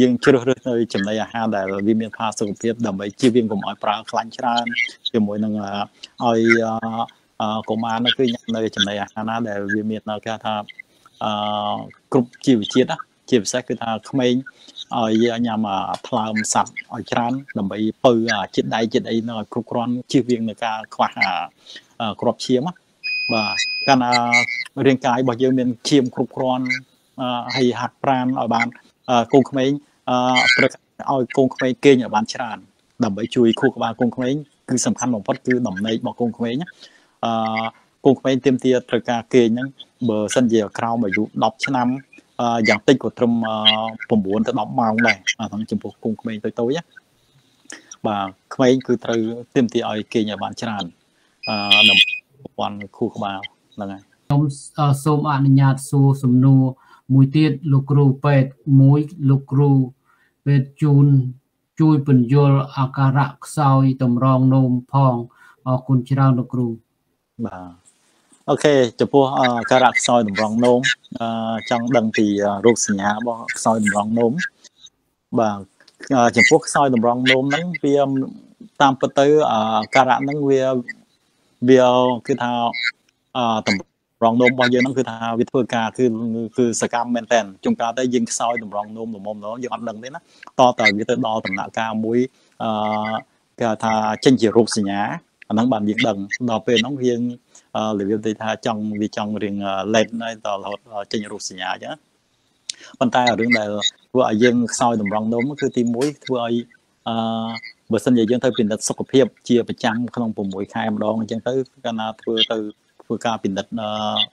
យើងជ្រើសរើសនៅចំណីអាហារដែលវាមានផាសុខភាពដើម្បីជៀសវាងកុំឲ្យប្រើខ្លាញ់ច្រើនជាមួយនឹងឲ្យ កុមារនោះគឺញ៉ាំនៅចំណីអាហារណាដែលវាមាននៅគេថាអឺគ្រប់ជីវជាតិណាជាពិសេសគឺថាក្មេងឲ្យញ៉ាំថ្លើមសัตว์ឲ្យច្រើនដើម្បីពៅជាតិដៃជាតិអីនៅឲ្យគ្រប់គ្រាន់ជៀសវាងនឹងការខ្វះគ្រាប់ឈាមបាទកាលណារាងកាយរបស់យើងមានឈាមគ្រប់គ្រាន់ហើយហាត់ប្រាណឲ្យបានកូនក្មេងត្រូវឲ្យកូនក្មេងគេងឲ្យបានច្រើនដើម្បីជួយខួរក្បាលកូនក្មេងគឺសំខាន់បំផុតគឺដំណេករបស់កូនក្មេង អឺកូនក្មេងទៀមទាត្រូវការគេងហ្នឹងបើសិនជាក្រោមអាយុ10ឆ្នាំយ៉ាងតិចក៏ត្រឹម9ទៅ10ម៉ោងដែរអាហ្នឹងចំពោះកូនក្មេងតូចតូចណាបាទក្មេងគឺត្រូវទៀមទាឲ្យគេងឲ្យបានច្រើនអឺដើម្បីពាន់ខួរក្បាលហ្នឹងហើយខ្ញុំសូមអនុញ្ញាតសួរសំណួរមួយទៀតលោកគ្រូពេទ្យមួយលោកគ្រូពេទ្យជូនជួយពន្យល់អាការៈខ្សោយតម្រងនោមផងអរគុណច្រើនលោកគ្រូ បាទអូខេចំពោះការៈខ្សោយតម្រងនោមចង់ដឹងពីរោគសញ្ញារបស់ខ្សោយតម្រងនោមបាទចំពោះខ្សោយតម្រងនោមហ្នឹងវាតាមពិតទៅការៈហ្នឹងវាវាគឺថាតម្រងនោមរបស់យើងហ្នឹងគឺថាវាធ្វើការគឺគឺសកម្មមែនតើជួនកាលទៅយើងខ្សោយតម្រងនោមល្មមៗយើងអត់ដឹងទេណាតតើវាទៅដល់ដំណាក់កាលមួយអឺគេថាចេញជារូបសញ្ញា អាហ្នឹងបានយើងដឹងដល់ពេលហ្នឹងយើងរបៀបទៅថាចង់វាចង់រៀងលេតហើយដល់រហូតចេញរូបសញ្ញាអញ្ចឹងប៉ុន្តែរឿងដែលធ្វើឲ្យយើងខ្សោយតម្រងនោមគឺទី1ធ្វើឲ្យអឺបើសិនជាយើងទៅពិនិត្យសុខភាពជាប្រចាំក្នុង6ខែម្ដងអញ្ចឹងទៅកាលណាធ្វើទៅធ្វើការពិនិត្យ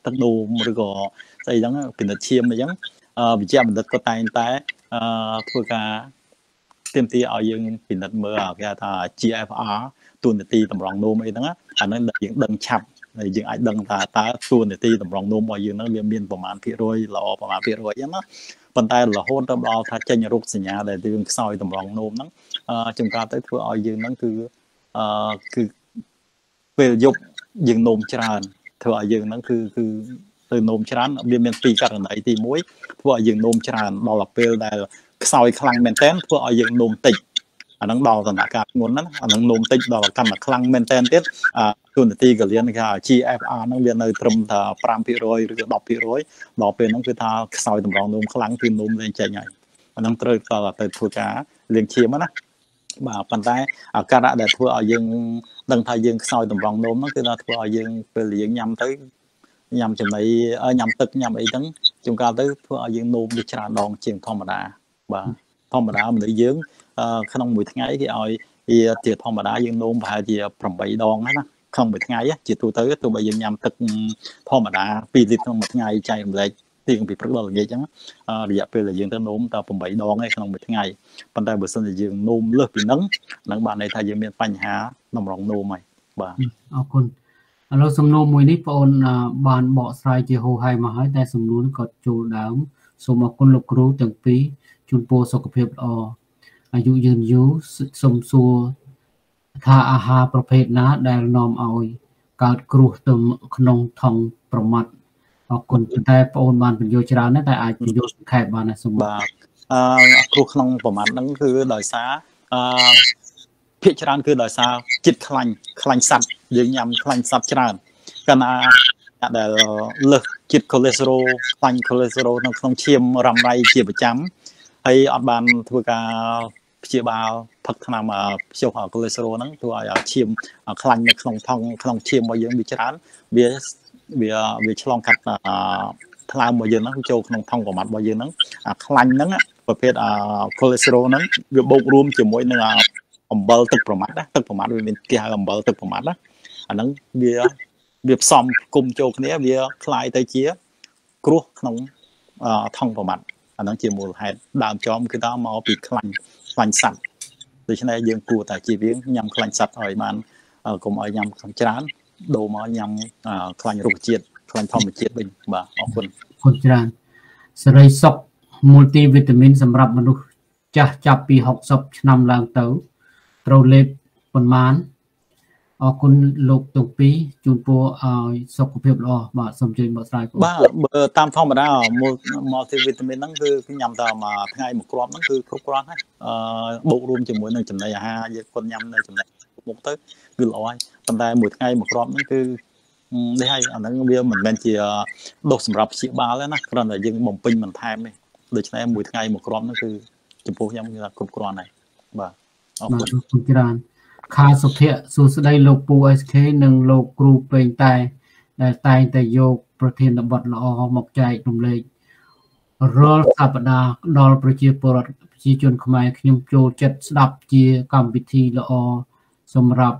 ទឹកដូមឬក៏ស្អីហ្នឹងពិនិត្យឈាមអញ្ចឹងវិជ្ជាបណ្ឌិតក៏តែងតែធ្វើការទាមទារឲ្យយើងពិនិត្យមើលគេថា GFR ទូនាទីតម្រង់នោមអីហ្នឹងអាហ្នឹងយើងដឹងឆាប់ហើយយើងអាចដឹងថាតើទូនាទីតម្រង់នោមរបស់យើងហ្នឹងវាមានប្រមាណភាគរយល្អប្រមាណភាគរយអញ្ចឹងណាប៉ុន្តែរហូតទៅដល់ថាចេញរោគសញ្ញាដែលយើងខ្សោយតម្រង់នោមហ្នឹងចំការទៅធ្វើឲ្យយើងហ្នឹងគឺអឺគឺពេលយប់យើងនោមច្រើនធ្វើឲ្យយើងហ្នឹងគឺគឺទៅនោមច្រើនវាមានពីរករណីទី1ធ្វើឲ្យយើងនោមច្រើនដល់ពេលដែលខ្សោយខ្លាំងមែនតើធ្វើឲ្យយើងនោមតិច អាហ្នឹងដល់ដំណាក់កាលធ្ងន់ហ្នឹងអាហ្នឹងនោមតិចដល់កាន់តែខ្លាំងមែនតើទៀតអាទូនាទីកលៀនគេថា GFR ហ្នឹងវានៅត្រឹមថា5%ឬក៏10%ដល់ពេលហ្នឹងគឺថាខ្សោយតម្រងនោមខ្លាំងគឺនោមលែងចេញហើយអាហ្នឹងត្រូវទៅទៅធ្វើការលាងឈាមណាបាទប៉ុន្តែអាការៈដែលធ្វើឲ្យយើងដឹងថាយើងខ្សោយតម្រង់នោមហ្នឹងគឺថាធ្វើឲ្យយើងពេលយើងញ៉ាំទៅញ៉ាំចំណីញ៉ាំទឹកញ៉ាំអីហ្នឹងជួនកាលទៅធ្វើឲ្យយើងនោមវាច្រើនដងជាងធម្មតាបាទធម្មតាមនុស្សយើង ក្នុងមួយថ្ងៃគេឲ្យវាជាធម្មតាយើងនោមប្រហែលជា8ដងណាក្នុងមួយថ្ងៃជាទូទៅទោះបីយើងញ៉ាំទឹកធម្មតា2លីត្រក្នុងមួយថ្ងៃចែករំលែកទៀងពីព្រឹកដល់ល្ងាចអញ្ចឹងរយៈពេលដែលយើងទៅនោមតែ8ដងឯក្នុងមួយថ្ងៃប៉ុន្តែបើសិនជាយើងនោមលើសពីហ្នឹងនឹងបានន័យថាយើងមានបញ្ហាតម្រង់នោមហើយបាទអរគុណឥឡូវសំណួរមួយនេះបងអូនបានបកស្រាយជាហូរហែមកហើយតែសំណួរក៏ចូលដើមសូមអរគុណលោកគ្រូទាំងពីរជូនពរសុខភាពល្អ អាយុយឺនយូរសូមសួរថាអាហារប្រភេទណាដែលនាំឲ្យកើតគ្រោះទៅក្នុងថង់ប្រមាត់អរគុណតែបងអូនបានបញ្យល់ច្រើនណាស់តែអាចបញ្យល់សង្ខេបបានណាសូមបាទអឺគ្រោះក្នុងប្រមាណហ្នឹងគឺដោយសារអឺភាគច្រើនគឺដោយសារចិត្តខ្លាញ់ខ្លាញ់សัตว์យើងញ៉ាំខ្លាញ់សัตว์ច្រើនកាលណាដែលលើសជាតិកូលេស្តេរ៉ូខ្លាញ់កូលេស្តេរ៉ូនៅក្នុងឈាមរ៉ាំរ៉ៃជាប្រចាំហើយអត់បានធ្វើការ ព្យាបាលផឹកថ្នាំព្យុះកូលេស្តេរ៉ូហ្នឹងធ្វើឲ្យឈាមខ្លាញ់នៅក្នុងថង់ក្នុងឈាមរបស់យើងវាច្រើនវាវាវាឆ្លងកាត់ថ្លើមរបស់យើងហ្នឹងចូលក្នុងថង់ប្រមាត់របស់យើងហ្នឹងអាខ្លាញ់ហ្នឹងប្រភេទអាកូលេស្តេរ៉ូហ្នឹងវាបូករួមជាមួយនឹងអំបិលទឹកប្រមាត់ណាទឹកប្រមាត់វាមានគេហៅអំបិលទឹកប្រមាត់ណាអាហ្នឹងវាវាផ្សំគុំចូលគ្នាវាคล้ายទៅជាគ្រោះក្នុងថង់ប្រមាត់អាហ្នឹងជាមូលហេតុដើមចំគឺថាមកពីខ្លាញ់ ខ្លាញ់សัตว์ដូច្នេះយើងគួរតែជៀសវាងញ៉ាំខ្លាញ់សัตว์ឲ្យបានកុំឲ្យញ៉ាំច្រើនដូរមកញ៉ាំខ្លាញ់រុក្ខជាតិខ្លាញ់ធម្មជាតិវិញបាទអរគុណអរគុណច្រើនសេរីសុខ multi vitamin សម្រាប់មនុស្សចាស់ចាប់ពី60ឆ្នាំឡើងទៅត្រូវលេបប៉ុន្មាន អរគុណលោកទាំងពីរជូនពរឲ្យសុខភាពល្អបាទសូមជួយបកស្រាយបាទបើតាមធម្មតា multivitamin ហ្នឹងគឺញ៉ាំតែមួយថ្ងៃមួយគ្រាប់ហ្នឹងគឺគ្រប់គ្រាន់ហើយអឺបូករួមជាមួយនឹងចំណីអាហារយើងគាត់ញ៉ាំនៅចំណីមុខទៅគឺល្អហើយប៉ុន្តែមួយថ្ងៃមួយគ្រាប់ហ្នឹងគឺនេះហើយអាហ្នឹងវាមិនមែនជាដុសសម្រាប់ព្យាបាលទេណាគ្រាន់តែយើងបំពេញបន្ថែមទេដូច្នេះមួយថ្ងៃមួយគ្រាប់ហ្នឹងគឺចំពោះខ្ញុំគឺថាគ្រប់គ្រាន់ហើយបាទអរគុណច្រើន ខាសុភ័ក្រសួស្តីលោកពូ SK និងលោកគ្រូពេងតែដែលតែងតែយកប្រធានបទល្អមកចែករំលែករាល់សប្តាហ៍ដល់ប្រជាពលរដ្ឋប្រជាជនខ្មែរខ្ញុំចូលចិត្តស្ដាប់ជាកម្មវិធីល្អសម្រាប់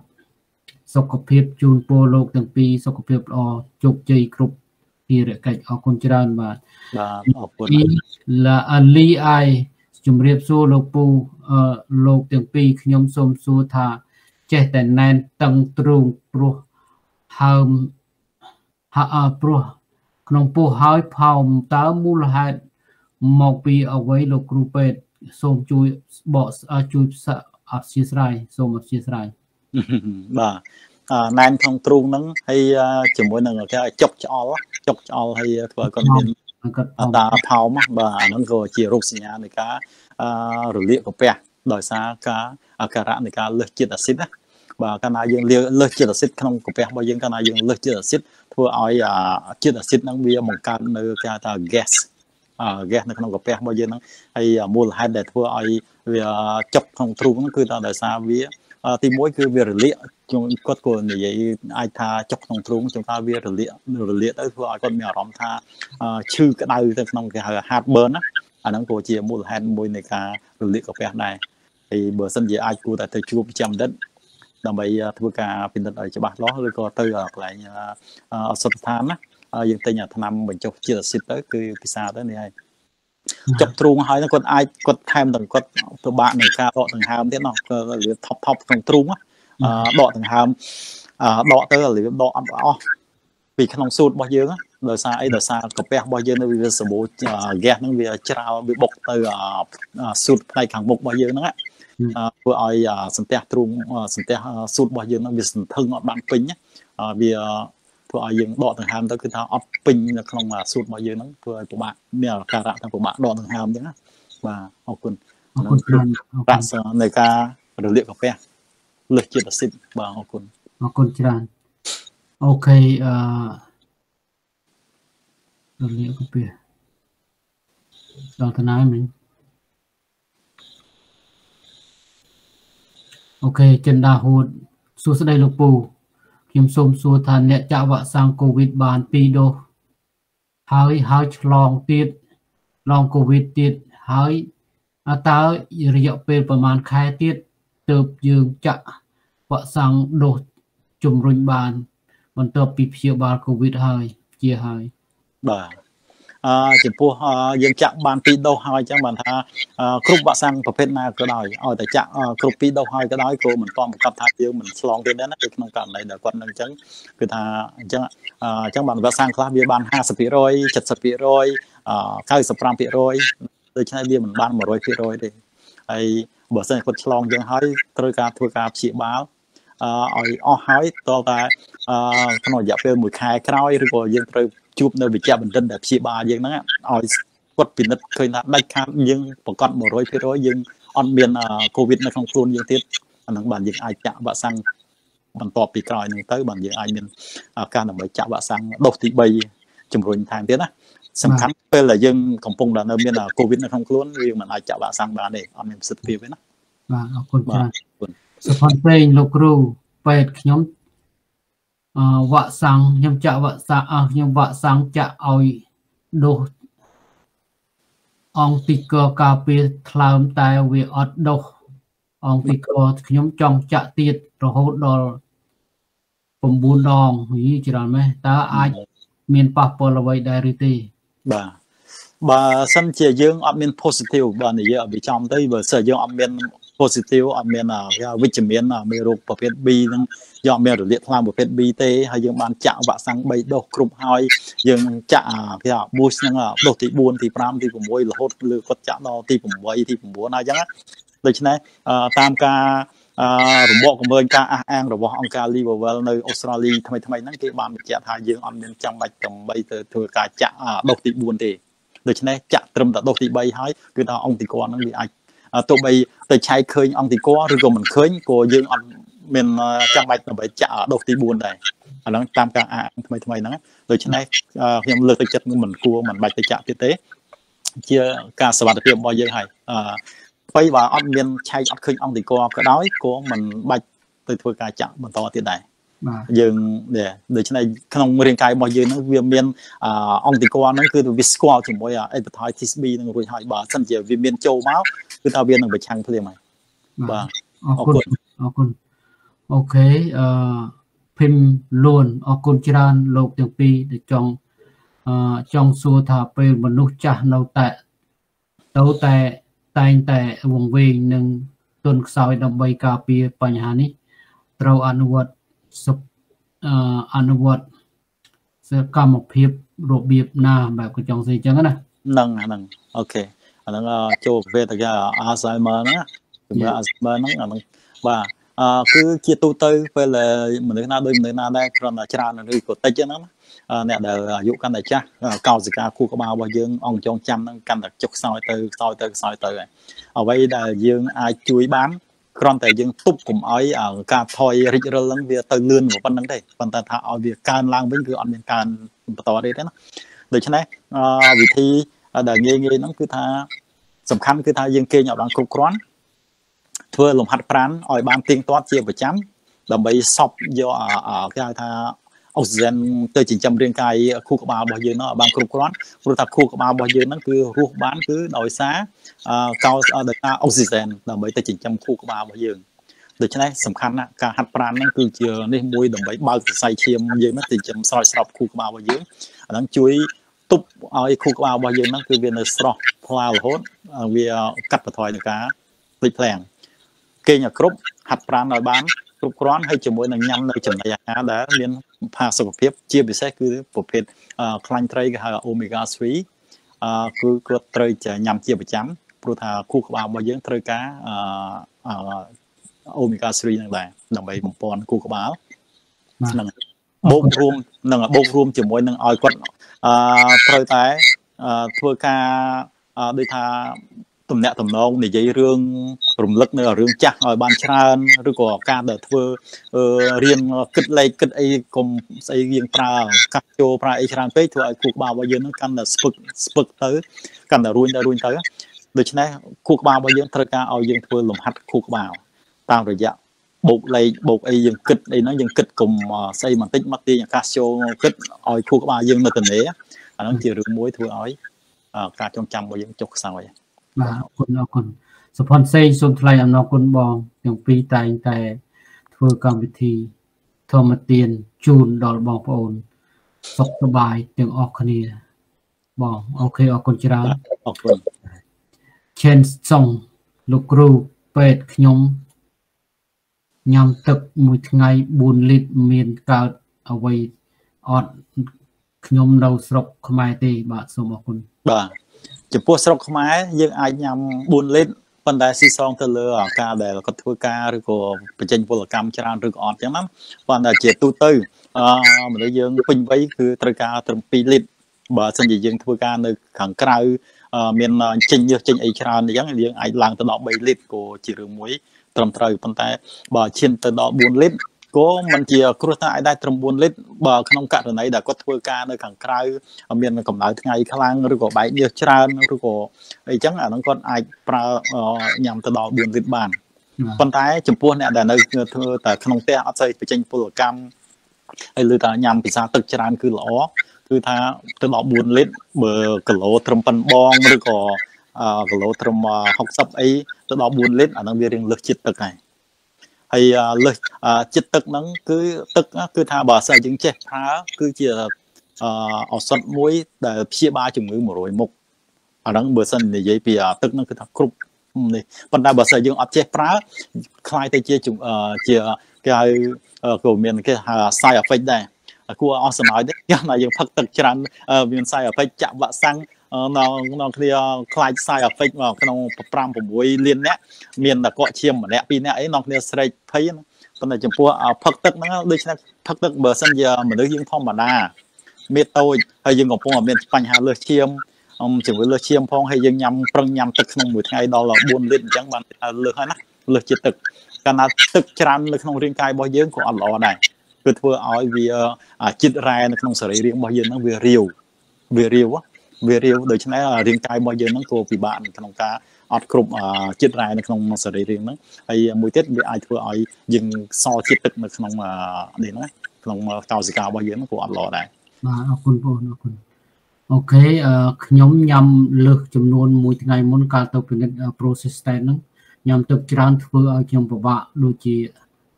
សុខភាពជូនពរលោកទាំងពីរសុខភាពល្អជោគជ័យគ្រប់ភារកិច្ចអរគុណច្រើនបាទបាទអរគុណឡាលីអៃជំរាបសួរលោកពូអឺលោកទាំងពីរខ្ញុំសូមសួរថា ចេះតែណែនតឹងទ្រូងព្រោះហើមហាព្រោះក្នុងពោះហើយផោមតើមូលហេតុមកពីអ្វីលោកគ្រូពេទ្យសូមជួយបកជួយអធិស្ឋានសូមអធិស្ឋានបាទណែនក្នុងទ្រូងហ្នឹងហើយជាមួយនឹងគេចុកឆ្អល់ចុកឆ្អល់ហើយធ្វើឲ្យគាត់មានតាផោមបាទអាហ្នឹងក៏ជារោគសញ្ញានៃការរលាកកាពះ ដោយសារការអាការៈនៃការលើសជាតិអាស៊ីតណាបាទកាលណាយើងលើសជាតិអាស៊ីតក្នុងកាពះរបស់យើងកាលណាយើងលើសជាតិអាស៊ីតធ្វើឲ្យជាតិអាស៊ីតហ្នឹងវាបង្កើតនៅគេហៅថា gas អឺ gas នៅក្នុងកាពះរបស់យើងហ្នឹងហើយមូលហេតុដែលធ្វើឲ្យវាចុកក្នុងទ្រូងហ្នឹងគឺថាដោយសារវាទី1គឺវារលាកខ្ញុំគាត់ក៏និយាយអាចថាចុកក្នុងទ្រូងខ្ញុំថាវារលាករលាកទៅធ្វើឲ្យគាត់មានអារម្មណ៍ថាឈឺក្តៅទៅក្នុងគេហៅ heart burn ណាអាហ្នឹងក៏ជាមូលហេតុមួយនៃការរលាកកាពះដែរ ហើយបើសិនជាអាចគួរតែទៅជួបប្រចាំដិតដើម្បីធ្វើការពិនិត្យឲ្យច្បាស់លាស់ឬក៏ទៅកន្លែងអសុទ្ធដ្ឋានណាយើងទិញអាថ្នាំបញ្ចុះជាតិអាស៊ីតទៅគឺពិសាទៅនេះហើយចុកទ្រូងហើយគាត់អាចគាត់ថែមទាំងគាត់ពិបាកនឹងការដកដង្ហើមទៀតណោះគាត់លឿថប់ថប់ក្នុងទ្រូងដកដង្ហើមដកទៅលឿដកអត់អស់ពីក្នុងស៊ូតរបស់យើងដោយសារអីដោយសារកាពះរបស់យើងនៅវាសម្បូរហ្គាសហ្នឹងវាច្រាលវាបុកទៅស៊ូតផ្នែកខាងមុខរបស់យើងហ្នឹង ធ្វើឲ្យសន្ទះទ្រូងសន្ទះស៊ូតរបស់យើងហ្នឹងវាសន្ធឹងអត់បានពេញវាធ្វើឲ្យយើងដកដង្ហើមទៅគឺថាអត់ពេញនៅក្នុងស៊ូតរបស់យើងហ្នឹងធ្វើឲ្យពិបាកមានអាការៈថាពិបាកដកដង្ហើមអញ្ចឹងណាបាទអរគុណអរគុណច្រើនប្រាក់នៃការរលាកកាពះលើសជាតិអាស៊ីតបាទអរគុណអរគុណច្រើនអូខេអឺរលាកកាពះដល់ទៅណាមិញ អូខេចិនដាហួតសួស្តីលោកពូខ្ញុំសូមសួរថាអ្នកចាក់វ៉ាក់សាំងកូវីដបាន2ដូសហើយហើយឆ្លងទៀតឆ្លងកូវីដទៀតហើយតើរយៈពេលប្រហែលខែទៀតទើបយើងចាក់វ៉ាក់សាំងដូសជំរុញបាន បន្ទាប់ពីព្យាបាលកូវីដហើយជាហើយបាទអឺ ចំពោះយើងចាក់បាន2ដូសហើយអញ្ចឹងបានថាគ្រប់វ៉ាក់សាំងប្រភេទណាក៏ដោយឲ្យតែចាក់គ្រប់2ដូសហើយក៏ដោយក៏មិនទាន់ប្រកាសថាយើងមិនឆ្លងទៀតដែរណាគឺក្នុងករណីដែលគាត់នឹងអញ្ចឹងគឺថាអញ្ចឹងអញ្ចឹងបានវ៉ាក់សាំងខ្លះវាបាន50% 70% 95%ដូច្នេះវាមិនបាន100%ទេហើយបើសិនគាត់ឆ្លងអញ្ចឹងហើយត្រូវការធ្វើការព្យាបាលអឺឲ្យអស់ហើយតតែក្នុងរយៈពេល1ខែក្រោយឬក៏យើងត្រូវ ជួបនៅវិជ្ជាបណ្ឌិតដែលព្យាបាលយើងហ្នឹងឲ្យគាត់ពិនិត្យឃើញថាដាច់ខាតយើងប្រកាស100%យើងអត់មានកូវីដនៅក្នុងខ្លួនយើងទៀតអាហ្នឹងបានយើងអាចចាក់វ៉ាក់សាំងបន្ទាប់ពីក្រោយហ្នឹងទៅបានយើងអាចមានការដើម្បីចាក់វ៉ាក់សាំងដូសទី3ជំរុញថែមទៀតណាសំខាន់ពេលដែលយើងកំពុងតែនៅមានកូវីដនៅក្នុងខ្លួនវាមិនអាចចាក់វ៉ាក់សាំងបានទេអត់មានប្រសិទ្ធភាពទេណាបាទអរគុណច្រើនសុផាន់ពេងលោកគ្រូពេទ្យខ្ញុំអឺ វ៉ាក់សាំងខ្ញុំចាក់វ៉ាក់សាំងអស់ខ្ញុំវ៉ាក់សាំងចាក់ឲ្យដូសអង្គទីកការពារថ្លើមតែវាអត់ដូសអង្គទីកខ្ញុំចង់ចាក់ទៀតរហូតដល់9ដងយីច្រើនម៉េះតើអាច មានប៉ះពាល់អ្វីដែរឬទេបាទបើសិនជាយើងអត់មាន positive បើនិយាយឲ្យវាចំទៅបើសិនយើងអត់មាន positive អត់មានវិជ្ជមានមេរោគប្រភេទ B ហ្នឹងយើងអត់មានរលាកថ្លើមប្រភេទ B ទេហើយយើងបានចាក់វ៉ាក់សាំង3ដូសគ្រប់ហើយយើងចាក់គេថា boost ហ្នឹងដូសទី4ទី5ទី6រហូតលើគាត់ចាក់ដល់ទី8ទី9ហើយអញ្ចឹងដូច្នេះតាមការអឺរបបកម្រើកការអះអាងរបស់អង្គការ Level នៅអូស្ត្រាលីថ្មីថ្មីហ្នឹងគេបានបញ្ជាក់ថាយើងអត់មានចាំបាច់ដើម្បីទៅធ្វើការចាក់ដូសទី4ទេដូច្នេះចាក់ត្រឹមតែដូសទី3ហើយគឺថាអង្គទីគាត់ហ្នឹងវាអាច ទោះបីទៅឆែកឃើញអង្គទីកឬក៏មិនឃើញក៏យើងអត់មានចាំបាច់ដើម្បីចាក់ដុសទី4ដែរអាហ្នឹងតាមការអាថ្មីថ្មីហ្នឹងដូច្នេះខ្ញុំលើកទឹកចិត្តមិនគួរមិនបាច់ទៅចាក់ទៀតទេ ជាការសវត្ថិភាពរបស់យើងហើយអឺអ្វីបើអត់មានឆែកអត់ឃើញអង្គទីកក៏ដោយក៏មិនបាច់ទៅធ្វើការចាក់បន្តទៀតដែរយើងដូច្នេះក្នុងរាងកាយរបស់យើងហ្នឹងវាមានអង្គតិកលហ្នឹងគឺវាស្គាល់ជាមួយអេបថយ TSB នឹងរួចហើយបើសិនជាវាមានចូលមក គឺថាវានឹងប្រឆាំងភ្លាមហើយបាទអរគុណអរគុណអូខេអឺភីមលួនអរគុណច្រើនលោកទាំងពីរដែលចង់អឺចង់សួរថាពេលមនុស្សចាស់នៅតែទៅតែតែងតែវង្វេងនឹងទុនខ្សោយដើម្បីការពារបញ្ហានេះ ត្រូវអនុវត្តសុអនុវត្តសកម្មភាពរបៀបណាបែបកញ្ចង់ស្អីចឹងណាហ្នឹងហ្នឹងអូខេ អាហ្នឹងចូលប្រភេទតែ Alzheimer ណាជំងឺ Alzheimer ហ្នឹងអាហ្នឹងបាទអឺគឺជាទូទៅពេលមនុស្សណាដូចមនុស្សណាដែរគ្រាន់តែច្រើនឬក៏តិចហ្នឹងណាអ្នកដែលអាយុកាន់តែចាស់កោសិកាខួរក្បាលរបស់យើងអង្គចងចាំហ្នឹងកាន់តែចុះខ្សោយទៅខ្សោយទៅខ្សោយទៅហើយអ្វីដែលយើងអាចជួយបានគ្រាន់តែយើងទប់កុំឲ្យការថយរិចរិលហ្នឹងវាទៅលឿនប៉ុណ្្នឹងទេប៉ុន្តែថាឲ្យវាកើនឡើងវិញគឺអត់មានកើនបន្តទេទេណាដូច្នេះវិធី ដែលងាយងាយហ្នឹងគឺថាសំខាន់គឺថាយើងគេងឲ្យបានគ្រប់គ្រាន់ធ្វើលំហាត់ប្រាណឲ្យបានទៀងទាត់ជាប្រចាំដើម្បីសពយកគេហៅថាអុកស៊ីហ្សែនទៅចិញ្ចឹមរាងកាយខួរក្បាលរបស់យើងនោះឲ្យបានគ្រប់គ្រាន់ព្រោះថាខួរក្បាលរបស់យើងហ្នឹងគឺរស់បានគឺដោយសារកោសដោយសារអុកស៊ីហ្សែនដើម្បីទៅចិញ្ចឹមខួរក្បាលរបស់យើងដូច្នេះសំខាន់ណាស់ការហាត់ប្រាណហ្នឹងគឺជានេះមួយដើម្បីបើកសរសៃឈាមយើងហ្នឹងទៅចិញ្ចឹមស្រោចស្រពខួរក្បាលរបស់យើងអាហ្នឹងជួយ ទប់ឲ្យខួរក្បាលរបស់យើងហ្នឹងគឺវានៅស្រស់ថ្លារហូតវាកាត់បន្ថយនឹងការភ្លេចភ្លាំងគេងឲ្យគ្រប់ហាត់ប្រាណឲ្យបានគ្រប់គ្រាន់ហើយជាមួយនឹងញ៉ាំនៅចំណីអាហារដែលមានផាសុខភាពជាពិសេសគឺប្រភេទខ្លាញ់ត្រីគេហៅ omega 3អឺគឺគាត់ត្រូវញ៉ាំជាប្រចាំព្រោះថាខួរក្បាលរបស់យើងត្រូវការអឺ omega 3ហ្នឹងដែរដើម្បីបំពន់ខួរក្បាលហ្នឹងបូករួមនឹងបូករួមជាមួយនឹងឲ្យគាត់ អឺត្រូវតែធ្វើការដូចថាទំនាក់ទំនងនិយាយរឿងរំលឹកនៅរឿងចាស់ឲ្យបានច្រើនឬក៏ការដែលធ្វើរៀនគិតលេខគិតអីកុំស្អីរៀងប្រើកាត់ចូលប្រើអីច្រើនពេកធ្វើឲ្យខួរក្បាលរបស់យើងនឹងកាន់តែស្ពឹកស្ពឹកទៅកាន់តែរួញទៅរួញទៅដូច្នេះខួរក្បាលរបស់យើងត្រូវការឲ្យយើងធ្វើលំហាត់ខួរក្បាលតាមរយៈ បូកលេខបូកអីយើងគិតអីហ្នឹងយើងគិតកុំស្អីបន្តិចមកទាញអាកាសចូលគិតឲ្យខួរក្បាលយើងនៅទនេអាហ្នឹងជារឿងមួយធ្វើឲ្យការចងចាំរបស់យើងចុះខ្សោយបាទអរគុណអរគុណសុផុនសេងសូមថ្លែងអំណរគុណបងទាំងពីរតែងតែធ្វើកម្មវិធីធម្មទានជូនដល់បងប្អូនសុខសប្បាយទាំងអស់គ្នាបងអូខេអរគុណច្រើនអរគុណឆេនសុងលោកគ្រូពេទ្យខ្ញុំ ញ៉ាំទឹកមួយថ្ងៃ4លីត្រមានកើតអ្វីអត់ខ្ញុំនៅស្រុកខ្មែរទេបាទសូមអរគុណបាទចំពោះស្រុកខ្មែរយើងអាចញ៉ាំ4លីត្រប៉ុន្តែស៊ីសងទៅលើការដែលគាត់ធ្វើការឬក៏បញ្ចេញពលកម្មច្រើនឬក៏អត់ចឹងណាប៉ុន្តែជាទូទៅអឺមនុស្សយើងពេញវ័យគឺត្រូវការត្រឹម2លីត្របើសិនជាយើងធ្វើការនៅខាងក្រៅមានចេញញើសចេញអីច្រើនអញ្ចឹងយើងអាចឡើងទៅដល់3លីត្រក៏ជារឿងមួយ ត្រឹមត្រូវប៉ុន្តែបើឈានទៅដល់4លីត្រក៏มันជាគ្រោះថ្នាក់ឲ្យដែរត្រឹម4លីត្របើក្នុងករណីដែលគាត់ធ្វើការនៅខាងក្រៅមានកម្ដៅថ្ងៃខ្លាំងឬក៏បែកញើសច្រើនឬក៏អីចឹងអាហ្នឹងគាត់អាចប្រើញ៉ាំទៅដល់4លីត្របានប៉ុន្តែចំពោះអ្នកដែលនៅធ្វើតែក្នុងផ្ទះអត់សូវបញ្ចេញពលកម្មហើយលើថាញ៉ាំពិសាទឹកច្រើនគឺល្អគឺថាទៅដល់4លីត្របើគីឡូត្រឹមប៉ុនបងឬក៏ គីឡូត្រឹម60អីទៅដល់4លីត្រអាហ្នឹងវារៀងលើសជាតិទឹកហើយហើយលើសចិត្តទឹកហ្នឹងគឺទឹកគឺថាបើសិនយើងចេះប្រើគឺជាឱសថមួយដែលព្យាបាលជំងឺ100មុខអាហ្នឹងបើសិននិយាយពីទឹកហ្នឹងគឺថាគ្រប់នេះប៉ុន្តែបើសិនយើងអត់ចេះប្រើคล้ายទៅជាជាគេហៅក៏មានគេហៅ side effect ដែរគួរអស់សំណើចទេយ៉ាងណាយើងផឹកទឹកច្រើនមាន side effect ចាក់វ៉ាក់សាំង នៅក្នុងគ្នាខ្លាច side effect មកក្នុង5 6លានអ្នកមានតែកក់ឈាមម្នាក់ពីរនាក់អីក្នុងគ្នាស្រេកភ័យប៉ុន្តែចំពោះផឹកទឹកហ្នឹងដូចនេះផឹកទឹកបើសិនជាមនុស្សយើងធម្មតាមានតូចហើយយើងកំពុងមានបញ្ហាលើសឈាមអមជំងឺលើសឈាមផងហើយយើងញ៉ាំប្រឹងញ៉ាំទឹកក្នុងមួយថ្ងៃដល់4លីត្រអញ្ចឹងបានលើសហើយណាលើសជាទឹកកាលណាទឹកច្រើននៅក្នុងរាងកាយរបស់យើងក៏អត់ល្អដែរគឺធ្វើឲ្យវាជាតិរ៉ែនៅក្នុងសរីរាង្គរបស់យើងហ្នឹងវារាវវារាវ វារាវដូច្នេះរាងកាយរបស់យើងហ្នឹងក៏ពិបាកក្នុងការអត់គ្រប់ជាតិរ៉ែនៅក្នុងសរីរាង្គហ្នឹងហើយមួយទៀតវាអាចធ្វើឲ្យយើងសជាតិទឹកនៅក្នុងនេះហ្នឹងក្នុងកោសិការបស់យើងហ្នឹងក៏អត់ល្អដែរបាទអរគុណបងអរគុណអូខេខ្ញុំញ៉ាំលើសចំនួនមួយថ្ងៃមុនកាលទៅពិនិត្យ process state ហ្នឹងញ៉ាំទឹកច្រើនធ្វើឲ្យខ្ញុំពិបាកដូចជា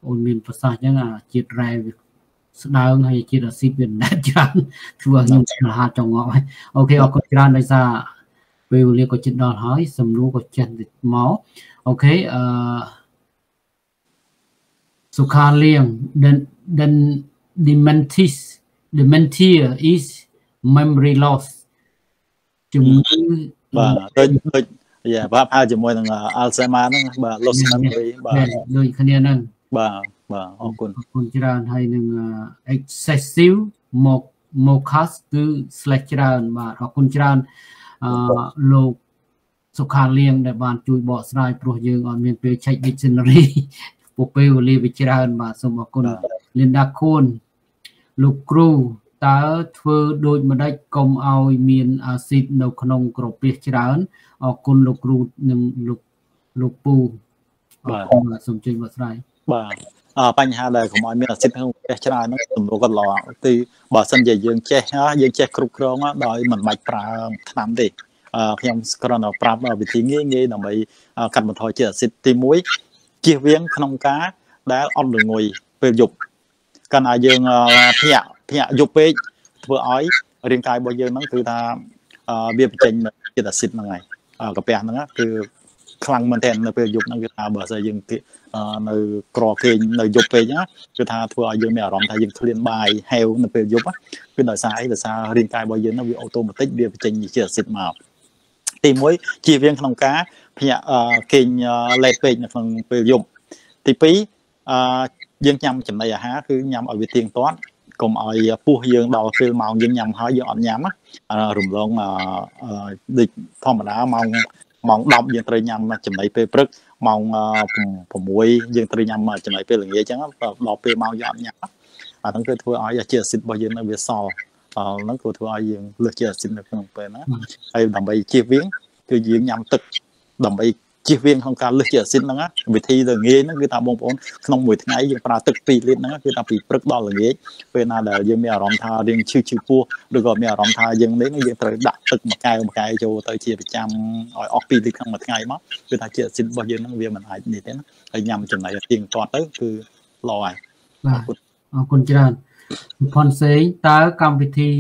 អូនមានប្រសាសន៍អញ្ចឹងអាជាតិរ៉ែវា ស្ដើងហើយជាតិអាស៊ីតវាណែតច្រើនធ្វើឲ្យខ្ញុំឆ្លាហាចង់ងប់ហើយអូខេអរគុណច្រើនដោយសារពេលវេលាក៏ជិតដល់ហើយសំណួរក៏ចេះមកអូខេអឺសុខាលៀង then then dementis dementia is memory loss ជំងឺបាទដូចដូចយ៉ាបាទហើយជាមួយនឹង Alzheimer ហ្នឹងបាទ loss memory បាទដូចគ្នាហ្នឹងបាទ បាទអរគុណអរគុណច្រើនហើយនឹង excessive mocus គឺ slash ច្រើនបាទអរគុណច្រើនអឺលោកសុខាលៀងដែលបានជួយបកស្រាយព្រោះយើងអត់មានពេល check dictionary ពពេលវេលាវាច្រើន បាទសូមអរគុណ Linda Kuhn លោកគ្រូតើធ្វើដូចម្ដេចកុំឲ្យមានអាស៊ីតនៅក្នុងក្រពះច្រើនអរគុណលោកគ្រូនិងលោកលោកពូបាទសូមជួយបកស្រាយបាទ បញ្ហាដែលកុំឲ្យមានអាស៊ីតក្នុងផ្ទះច្រើនហ្នឹងទំនួលគាត់ល្អទីបើសិនជាយើងចេះយើងចេះគ្រប់គ្រងដោយមិនបាច់ប្រើថ្នាំទេខ្ញុំគ្រាន់តែប្រាប់វិធីងាយងាយដើម្បីកាត់បន្ថយជាតិអាស៊ីតទី1ជៀសវាងក្នុងការដែលអត់ល្ងុយពេលយប់កាលណាយើងភ្ញាក់ភ្ញាក់យប់ពេកធ្វើឲ្យរាងកាយរបស់យើងហ្នឹងគឺថាវាបញ្ចេញជាតិអាស៊ីតហ្នឹងហើយកាពះហ្នឹងគឺ ខ្លាំងមែនទែននៅពេលយប់ហ្នឹងគឺថាបើសិនយើងនៅក្រគេងនៅយប់ពេកណាគឺថាធ្វើឲ្យយើងមានអារម្មណ៍ថាយើងឃ្លានបាយហេវនៅពេលយប់គឺដោយសារអីដោយសាររាងកាយរបស់យើងហ្នឹងវាអូតូម៉ាទិកវាបញ្ចេញជាតិអាស៊ីតមកទី1ជាវាងក្នុងការភ្ញាក់គេងលេតពេកនៅក្នុងពេលយប់ទី2អឺយើងញ៉ាំចំណីអាហារគឺញ៉ាំឲ្យវាទៀងទាត់កុំឲ្យពោះយើងដល់ពេលម៉ោងយើងញ៉ាំហើយយើងអត់ញ៉ាំរំលងដូចធម្មតាម៉ោង ម៉ោង10យើងត្រូវញ៉ាំចំណីពេលព្រឹកម៉ោង6យើងត្រូវញ៉ាំចំណីពេលល្ងាចអញ្ចឹងដល់ពេលម៉ោងយើងអត់ញ៉ាំអាហ្នឹងគឺធ្វើឲ្យជាតិអាស៊ីតរបស់យើងនៅវាសល់ហ្នឹងគឺធ្វើឲ្យយើងលើសជាតិអាស៊ីតនៅក្នុងពេលណាហើយដើម្បីជៀសវាងគឺយើងញ៉ាំទឹកដើម្បី ជៀសវាងក្នុងការលើសជាតិអាស៊ីតហ្នឹងវិធីទៅងាយហ្នឹងគឺថាបងប្អូនក្នុងមួយថ្ងៃយើងប្រើទឹក2លីត្រហ្នឹងគឺថាពីព្រឹកដល់ល្ងាចពេលណាដែលយើងមានអារម្មណ៍ថារៀងឈឺឈឺពោះឬក៏មានអារម្មណ៍ថាយើងនេះយើងត្រូវដាក់ទឹកមួយកែវមួយកែវចូលទៅជាប្រចាំឲ្យអស់2លីត្រក្នុងមួយថ្ងៃមកគឺថាជាតិអាស៊ីតរបស់យើងហ្នឹងវាមិនអាចនេះទេណាហើយញ៉ាំចំណីទៀងទាត់ទៅគឺល្អហើយបាទអរគុណច្រើនផនសេងតើកម្មវិធី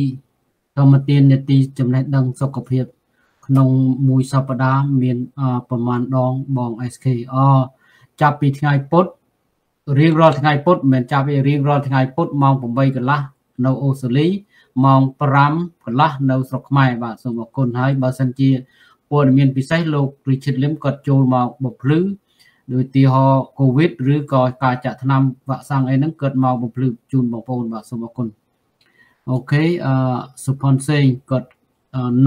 ធម្មទាននេតិចំណេះដឹងសុខភាព ក្នុងមួយសប្តាហ៍មានប្រមាណដងបង SK អចាប់ពីថ្ងៃពុធរៀងរាល់ថ្ងៃពុធមិនមែនចាប់ពីរៀងរាល់ថ្ងៃពុធម៉ោង8កន្លះនៅអូស្ត្រាលីម៉ោង5កន្លះនៅស្រុកខ្មែរបាទសូមអរគុណហើយបើសិនជាព័ត៌មានពិសេសលោក Richard Lim គាត់ចូលមកបំភ្លឺដោយទីហោកូវីដឬក៏ការចាក់ថ្នាំវ៉ាក់សាំងអីហ្នឹងគាត់មកបំភ្លឺជូនបងប្អូនបាទសូមអរគុណអូខេអឺសុផុនសេងគាត់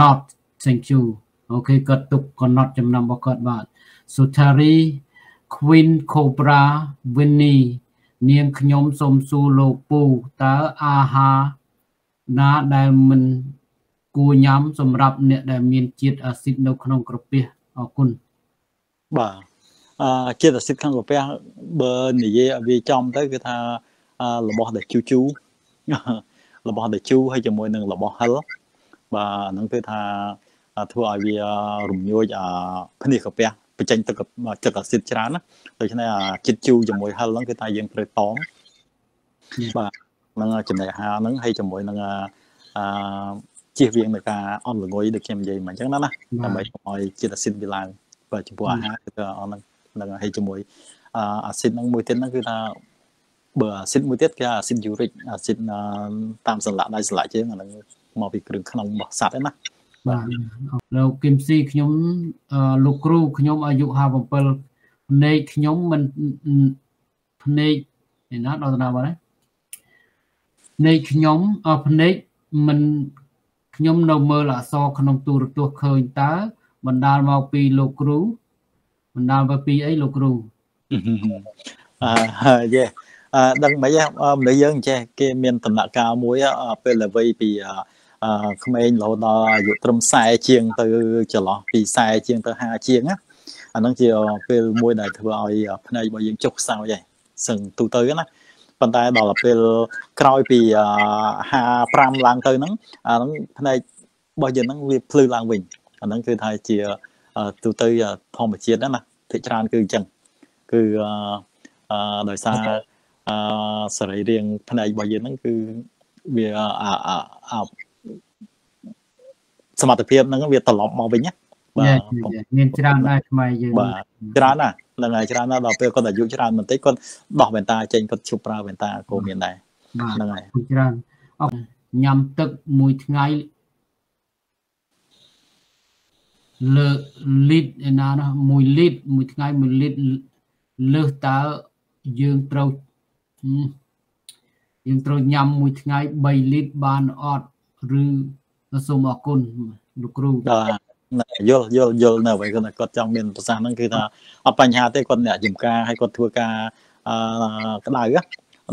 not thank you អូខេគាត់ទុកកំណត់ចំណាំរបស់គាត់បាទ Sutari Queen Cobra Winnie នាងខ្ញុំសូមសួរលោកពូតើអាហារណាដែលមិនគួរញ៉ាំសម្រាប់អ្នកដែលមានជាតិអាស៊ីតនៅក្នុងក្រពះអរគុណបាទអឺជាតិអាស៊ីតក្នុងក្រពះបើនិយាយឲ្យវាចំទៅគឺថារបស់ដែលជូជូរបស់ដែលជូហើយជាមួយនឹងរបស់ហិលបាទហ្នឹងគឺថា ធ្វើឲ្យវារំញោចអាភ្នេះកាពះបញ្ចេញទឹកទឹកអាស៊ីតច្រើនណាដូច្នេះអាចិត្តជូរជាមួយហឹលហ្នឹងគឺថាយើងត្រូវតមបាទនឹងចំណីអាហារហ្នឹងហើយជាមួយនឹងអាជៀសវាងនៃការអន់ល្ងុយដូចខ្ញុំនិយាយមកអញ្ចឹងណាណាដើម្បីកុំឲ្យជាតិអាស៊ីតវាឡើងបាទចំពោះអាហារគឺអន់ហ្នឹងនឹងហើយជាមួយអាស៊ីតហ្នឹងមួយទៀតហ្នឹងគឺថាបើអាស៊ីតមួយទៀតគេអាស៊ីតយូរិកអាស៊ីតតាមសន្លាក់ដៃសន្លាក់ជើងអាហ្នឹងមកពីគ្រឿងក្នុងរបស់សត្វហ្នឹងណា បាទលោកគឹមស៊ីខ្ញុំលោកគ្រូខ្ញុំអាយុ57ភ្នែកខ្ញុំមិនភ្នែកឯណាដល់ណាបាទភ្នែកខ្ញុំអភ្នែកមិនខ្ញុំនៅមើលអក្សរក្នុងទូរទស្សន៍ឃើញតើបណ្ដាលមកពីលោកគ្រូបណ្ដាលមកពីអីលោកគ្រូអឺយេអឺដឹងមិនទេមនុស្សយើងចេះគេមានដំណាក់កាលមួយពេលល្វីពីអឺ ក្មេងរហូតដល់អាយុត្រឹម40ជាងទៅចន្លោះពី40ជាងទៅ50ជាងណាអាហ្នឹងជាពេលមួយដែលធ្វើឲ្យភ្នែករបស់យើងចុះខ្សោយហើយសឹងទូទៅណាប៉ុន្តែដល់ពេលក្រោយពី55ឡើងទៅហ្នឹងអាហ្នឹងភ្នែករបស់យើងហ្នឹងវាភ្លឺឡើងវិញអាហ្នឹងគឺថាជាទូទៅធម្មជាតិណាភាគច្រើនគឺអញ្ចឹងគឺអឺដោយសារអឺសរីរាង្គភ្នែករបស់យើងហ្នឹងគឺវាអា សមត្ថភាពហ្នឹងវាត្រឡប់មកវិញណាបាទមានច្រើនដែរខ្មែរយើងបាទច្រើនណាស់ហ្នឹងហើយច្រើនណាស់ដល់ពេលគាត់អាយុច្រើនបន្តិចគាត់ដោះវ៉ែនតាចេញគាត់ជប់ប្រើវ៉ែនតាក៏មានដែរហ្នឹងហើយច្រើនអត់ញ៉ាំទឹកមួយថ្ងៃលើលីត្រឯណានោះ1លីត្រមួយថ្ងៃ1លីត្រលើសតើយើងត្រូវយើងត្រូវញ៉ាំមួយថ្ងៃ3លីត្របានអត់ឬ សូមអរគុណលោកគ្រូបាទយល់យល់យល់នៅអ្វីគាត់គាត់ចង់មានប្រសាសន៍ហ្នឹងគឺថាអត់បញ្ហាទេគាត់អ្នកចំការហើយគាត់ធ្វើការអឺក្តៅ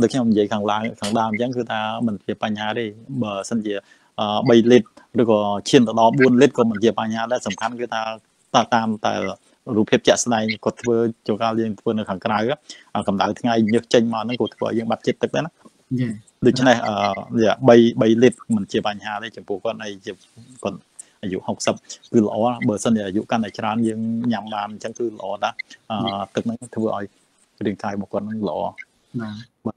ដូចខ្ញុំនិយាយខាងឡើងខាងដើមអញ្ចឹងគឺថាមិនជាបញ្ហាទេបើសិនជា3លីត្រឬក៏ឈានទៅដល់4លីត្រក៏មិនជាបញ្ហាដែរសំខាន់គឺថាតតាមតែរូបភាពជាក់ស្ដែងគាត់ធ្វើចូលកាលយើងធ្វើនៅខាងក្រៅកម្ដៅថ្ងៃញើសចេញមកហ្នឹងគាត់ធ្វើយើងបាត់ចិត្តទឹកដែរណា ដូច្នេះអឺ3 3លីត្រមិនជាបញ្ហាទេចំពោះគាត់អីជាគាត់អាយុ60គឺល្អបើសិនជាអាយុកាន់តែច្រើនយើងញ៉ាំបានអញ្ចឹងគឺល្អតាទឹកហ្នឹងធ្វើឲ្យរាងកាយរបស់គាត់ហ្នឹងល្អបាទ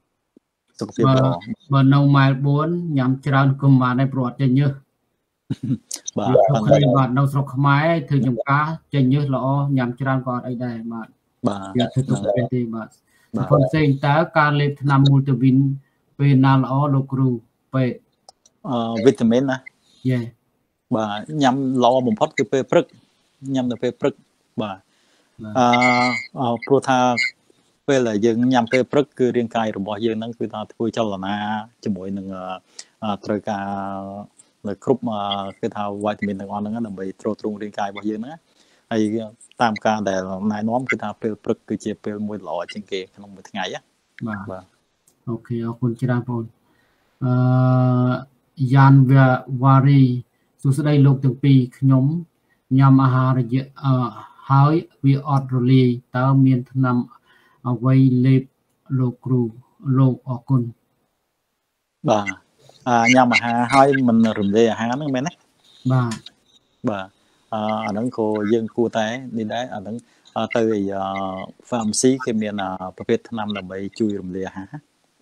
សុខភាពល្អបើនៅម៉ែល4ញ៉ាំច្រើនគុំបានដែរព្រោះអត់ចេញញើសបាទបាទនៅស្រុកខ្មែរធ្វើចំការចេញញើសល្អញ៉ាំច្រើនក៏អត់អីដែរបាទបាទវាធ្វើទុកទេបាទប៉ុន្តែផ្សេងតើការលេបថ្នាំមូលតាវីន ពេលណាល្អលោកគ្រូពេទ្យអឺវីតាមីនណាយេបាទញ៉ាំល្អបំផុតគឺពេលព្រឹកញ៉ាំនៅពេលព្រឹកបាទអឺព្រោះថាពេលដែលយើងញ៉ាំពេលព្រឹកគឺរាងកាយរបស់យើងហ្នឹងគឺថាធ្វើចលនាជាមួយនឹងត្រូវការនៅគ្រប់គឺថាវីតាមីនទាំងអស់ហ្នឹងដើម្បីទ្រទ្រង់រាងកាយរបស់យើងហ្នឹងហើយតាមការដែលណែនាំគឺថាពេលព្រឹកគឺជាពេលមួយល្អជាងគេក្នុងមួយថ្ងៃបាទបាទ អូខេអរគុណច្រើនបងអឺយ៉ានវ៉ារីសួស្តីលោកទាំងពីរខ្ញុំញ៉ាំអាហាររយៈអឺហើយវាអត់រលាយតើមានថ្នាំអ្វីលេបលោកគ្រូលោកអរគុណបាទអាញ៉ាំអាហារហើយមិនរំលាយអាហារហ្នឹងមែនទេបាទបាទអឺអាហ្នឹងក៏យើងគួរតែនេះដែរអាហ្នឹងទៅ pharmacy គេមានប្រភេទថ្នាំដើម្បីជួយរំលាយអាហារ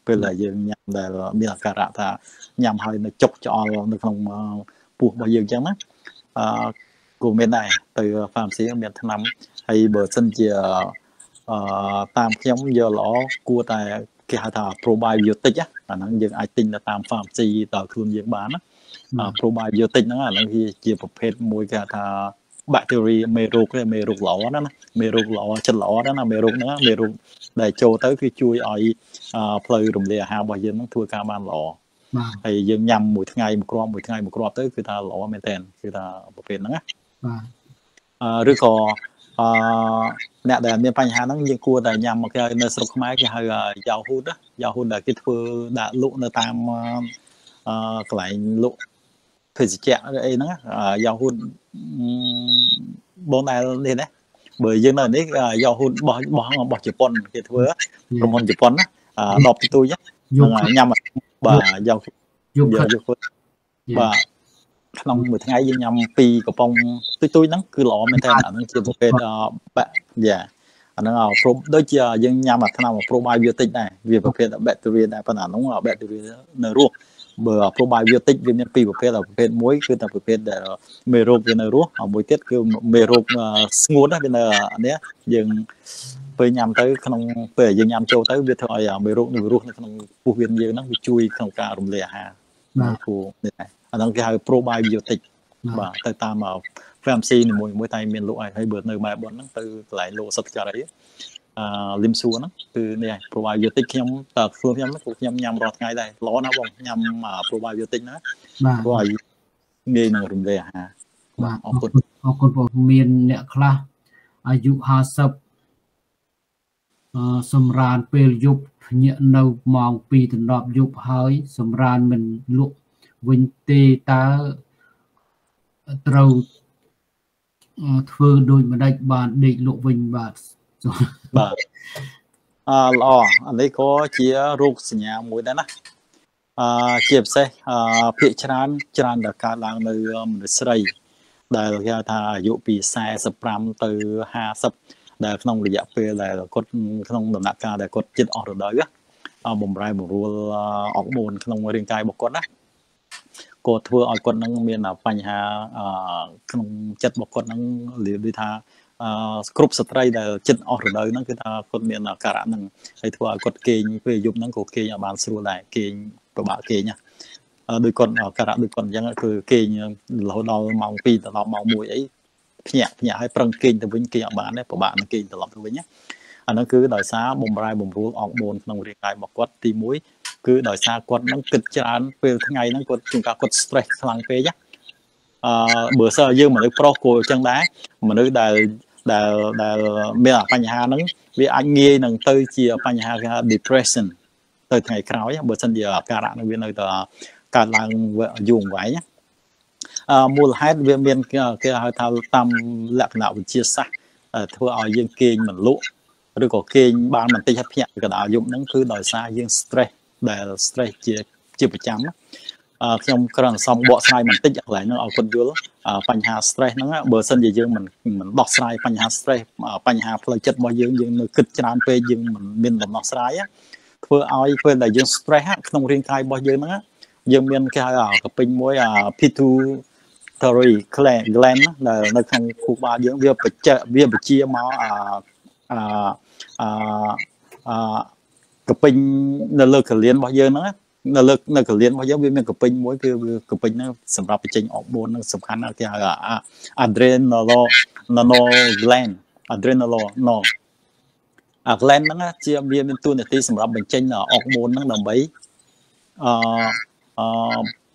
ពេលដែលយើងញ៉ាំដែលមានអាការៈថាញ៉ាំហើយនៅចុកច្អល់នៅក្នុងពោះរបស់យើងអញ្ចឹងណាអឺគួរមានដែរទៅ pharmacy មានថ្នាំហើយបើសិនជាអឺតាមខ្ញុំយកល្អគួរតែគេហៅថា probiotic អាហ្នឹងយើងអាចទិញនៅតាម pharmacy ដល់ខ្លួនយើងបានណា probiotic ហ្នឹងអាហ្នឹងជាប្រភេទមួយគេហៅថា bacteria មេរោគមេរោគល្អណាណាមេរោគល្អចិត្តល្អណាណាមេរោគហ្នឹងមេរោគដែលចូលទៅគឺជួយឲ្យផ្លូវរំលាយអាហាររបស់យើងហ្នឹងធ្វើការបានល្អហើយយើងញ៉ាំមួយថ្ងៃមួយគ្រាប់មួយថ្ងៃមួយគ្រាប់ទៅគឺថាល្អមែនតើគឺថាប្រភេទហ្នឹងណាបាទអឺឬក៏អឺអ្នកដែលមានបញ្ហាហ្នឹងយើងគួរតែញ៉ាំមកគេនៅស្រុកខ្មែរគេហៅយ៉ាវហ៊ូតយ៉ាវហ៊ូតដែលគេធ្វើដាក់លក់នៅតាមអឺកន្លែងលក់ ភេសជ្ជៈឬអីហ្នឹងយ៉ាវហ៊ូតបងដែលនេះណាបើយើងនៅនេះយ៉ាវហ៊ូតបោះបោះបោះជប៉ុនគេធ្វើក្រុមហ៊ុនជប៉ុនណា10ទីទួយហ្នឹងញ៉ាំបាទយ៉ាវយកយកបាទក្នុងមួយថ្ងៃយើងញ៉ាំពីកំប៉ុងទុយទុយហ្នឹងគឺល្អមែនតើអាហ្នឹងជាប្រភេទបាក់យ៉ាអាហ្នឹងអប្រូដូចជាយើងញ៉ាំអាថ្នាំ probiotic ដែរវាប្រភេទ bacteria ដែរប៉ុន្តែអាហ្នឹង bacteria នៅរស់ បើ probiotic វាមានពីរប្រភេទប្រភេទមួយគឺតែប្រភេទដែលមេរោគវានៅរស់ហើយមួយទៀតគឺមេរោគស្ងួតវានៅនេះយើងពេលញ៉ាំទៅក្នុងពេលយើងញ៉ាំចូលទៅវាធ្វើឲ្យមេរោគនៅរស់នៅក្នុងពោះវៀនយើងហ្នឹងវាជួយក្នុងការរំលាយអាហារបាទគូនេះដែរអាហ្នឹងគេហៅ probiotic បាទទៅតាម pharmacy នីមួយមួយតែមានលក់ហើយហើយបើនៅបែបប៉ុនហ្នឹងទៅកន្លែងលក់សុទ្ធចារ អីអឺលឹមសួរហ្នឹងគឺនេះ probiotic ខ្ញុំតើខ្លួនខ្ញុំហ្នឹងខ្ញុំញ៉ាំរាល់ថ្ងៃដែរល្អណាស់បងញ៉ាំ probiotic ណាបាទព្រោះឲ្យងាយនឹងរំលាយអាហារបាទអរគុណអរគុណបងមានអ្នកខ្លះអាយុ50អឺសម្រានពេលយប់ភ្ញាក់នៅម៉ោង2ទន្លាប់យប់ហើយ សម្រានមិនលក់វិញទេតើត្រូវធ្វើដូចម្ដេចបានដេកលក់វិញបាទ បាទអឺល្អអានេះក៏ជារោគសញ្ញាមួយដែរណាអឺជាពិសេសអឺភាកច្រើនច្រើនតែកើតឡើងនៅមនុស្សស្រី ដែលគេហៅថាអាយុពី45ទៅ50ដែលក្នុងរយៈពេលដែលគាត់ក្នុងដំណាក់កាលដែលគាត់ចិត្តអស់រដូវបំរែបំរួលអរម៉ូនក្នុងរាងកាយរបស់គាត់ណាក៏ធ្វើឲ្យគាត់នឹងមានបញ្ហាក្នុងចិត្តរបស់គាត់នឹងនិយាយថាអឺ គ្រប់ស្ត្រីដែលចិត្តអស់រដូវហ្នឹងគឺថាគាត់មានអាការៈហ្នឹងហើយធ្វើឲ្យគាត់គេងពេលយប់ហ្នឹងក៏គេងឲ្យបានស្រួលដែរគេងពិបាកគេងណាដោយគាត់អាការៈដូចគាត់អញ្ចឹងគឺគេងរហូតដល់ម៉ោង2ទៅដល់ម៉ោង1អីភ្ញាក់ភ្ញាក់ឲ្យប្រឹងគេងទៅវិញគេងអត់បានទេពិបាកនឹងគេងត្រឡប់ទៅវិញណាអាហ្នឹងគឺដោយសារបំរែបំរួលអរម៉ូនក្នុងរាងកាយរបស់គាត់ទី1គឺដោយសារគាត់នឹងគិតច្រើនពេលថ្ងៃហ្នឹងគាត់ជួនកាលគាត់ stress ខ្លាំងពេកណាអឺបើសិនយើងមនុស្សប្រុសគួរអញ្ចឹងដែរមនុស្សដែល ដែលដែលមានបញ្ហាហ្នឹងវាអាចងាយនឹងទៅជាបញ្ហាគេ depression ទៅថ្ងៃក្រោយបើសិនជាអាការៈនឹងវានៅតែកើតឡើងយូរអង្វែងអឺមូលហេតុវាមានគេហៅថាតាមលក្ខណៈវិទ្យាសាស្ត្រធ្វើឲ្យយើងគេងមិនលក់ឬក៏គេងបានបន្តិចហើយភ្ញាក់កណ្ដាលយប់ហ្នឹងគឺដោយសារយើង stress ដែល stress ជាជាប្រចាំ ខ្ញុំគ្រាន់តែសំបកស្រាយបន្តិចកន្លែងហ្នឹងឲ្យគាត់យល់បញ្ហា stress ហ្នឹងបើសិនជាយើងមិនមិនដោះស្រាយបញ្ហា stress បញ្ហាផ្លូវចិត្តរបស់យើងយើងនៅគិតច្រើនពេកយើងមិនមានដំណោះស្រាយធ្វើឲ្យពេលដែលយើង stress ក្នុងរាងកាយរបស់យើងហ្នឹងយើងមានគេហៅកពេញមួយ pituitary gland ដែលនៅក្នុងខួរក្បាលយើងវាបច្ចៈវាបជាមកអាអាអាកពេញនៅលើកលៀនរបស់យើងហ្នឹង នៅលើនៅកលៀនរបស់យើងវាមានកពេញមួយគឺកពេញហ្នឹងសម្រាប់បញ្ចេញអរម៉ូនហ្នឹងសំខាន់ណាស់គេហៅ adrenal nano gland adrenal no អា gland ហ្នឹងជាវាមានតួនាទីសម្រាប់បញ្ចេញអរម៉ូនហ្នឹងដើម្បីអឺអឺ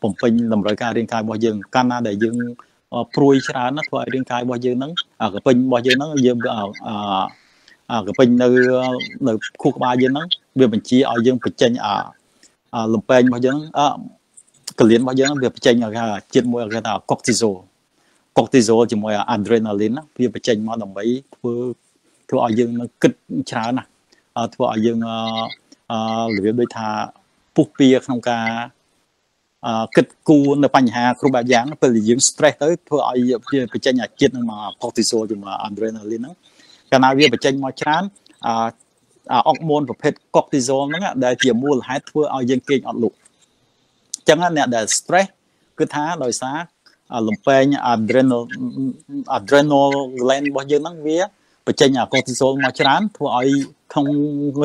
បំពេញតម្រូវការរាងកាយរបស់យើងកាលណាដែលយើងព្រួយច្រើនណាធ្វើឲ្យរាងកាយរបស់យើងហ្នឹងកពេញរបស់យើងហ្នឹងយើងអឺកពេញនៅនៅខួរក្បាលយើងហ្នឹងវាបញ្ជាឲ្យយើងបញ្ចេញអា លំពេងរបស់យើងអកលៀនរបស់យើងវាបញ្ចេញគេជាតិមួយគេថា cortisol cortisol ជាមួយ adrenaline វាបញ្ចេញមកដើម្បីធ្វើធ្វើឲ្យយើងនឹងគិតច្រើនណាធ្វើឲ្យយើងអឺរបៀបដូចថាពុះពៀក្នុងការអឺគិតគូរនៅបញ្ហាគ្រប់បែបយ៉ាងពេលយើង stress ទៅធ្វើឲ្យវាបញ្ចេញអាជាតិនឹងមក cortisol ជាមួយ adrenaline ហ្នឹងកាលណាវាបញ្ចេញមកច្រើន អឺអុកម៉ូនប្រភេទ cortisol ហ្នឹងដែលជាមូលហេតុធ្វើឲ្យយើងគេងអត់លក់អញ្ចឹងអ្នកដែល stress គឺថាដោយសារលំពេង adrenal adrenal gland របស់យើងហ្នឹងវាបញ្ចេញអា cortisol មកច្រើនធ្វើឲ្យក្នុង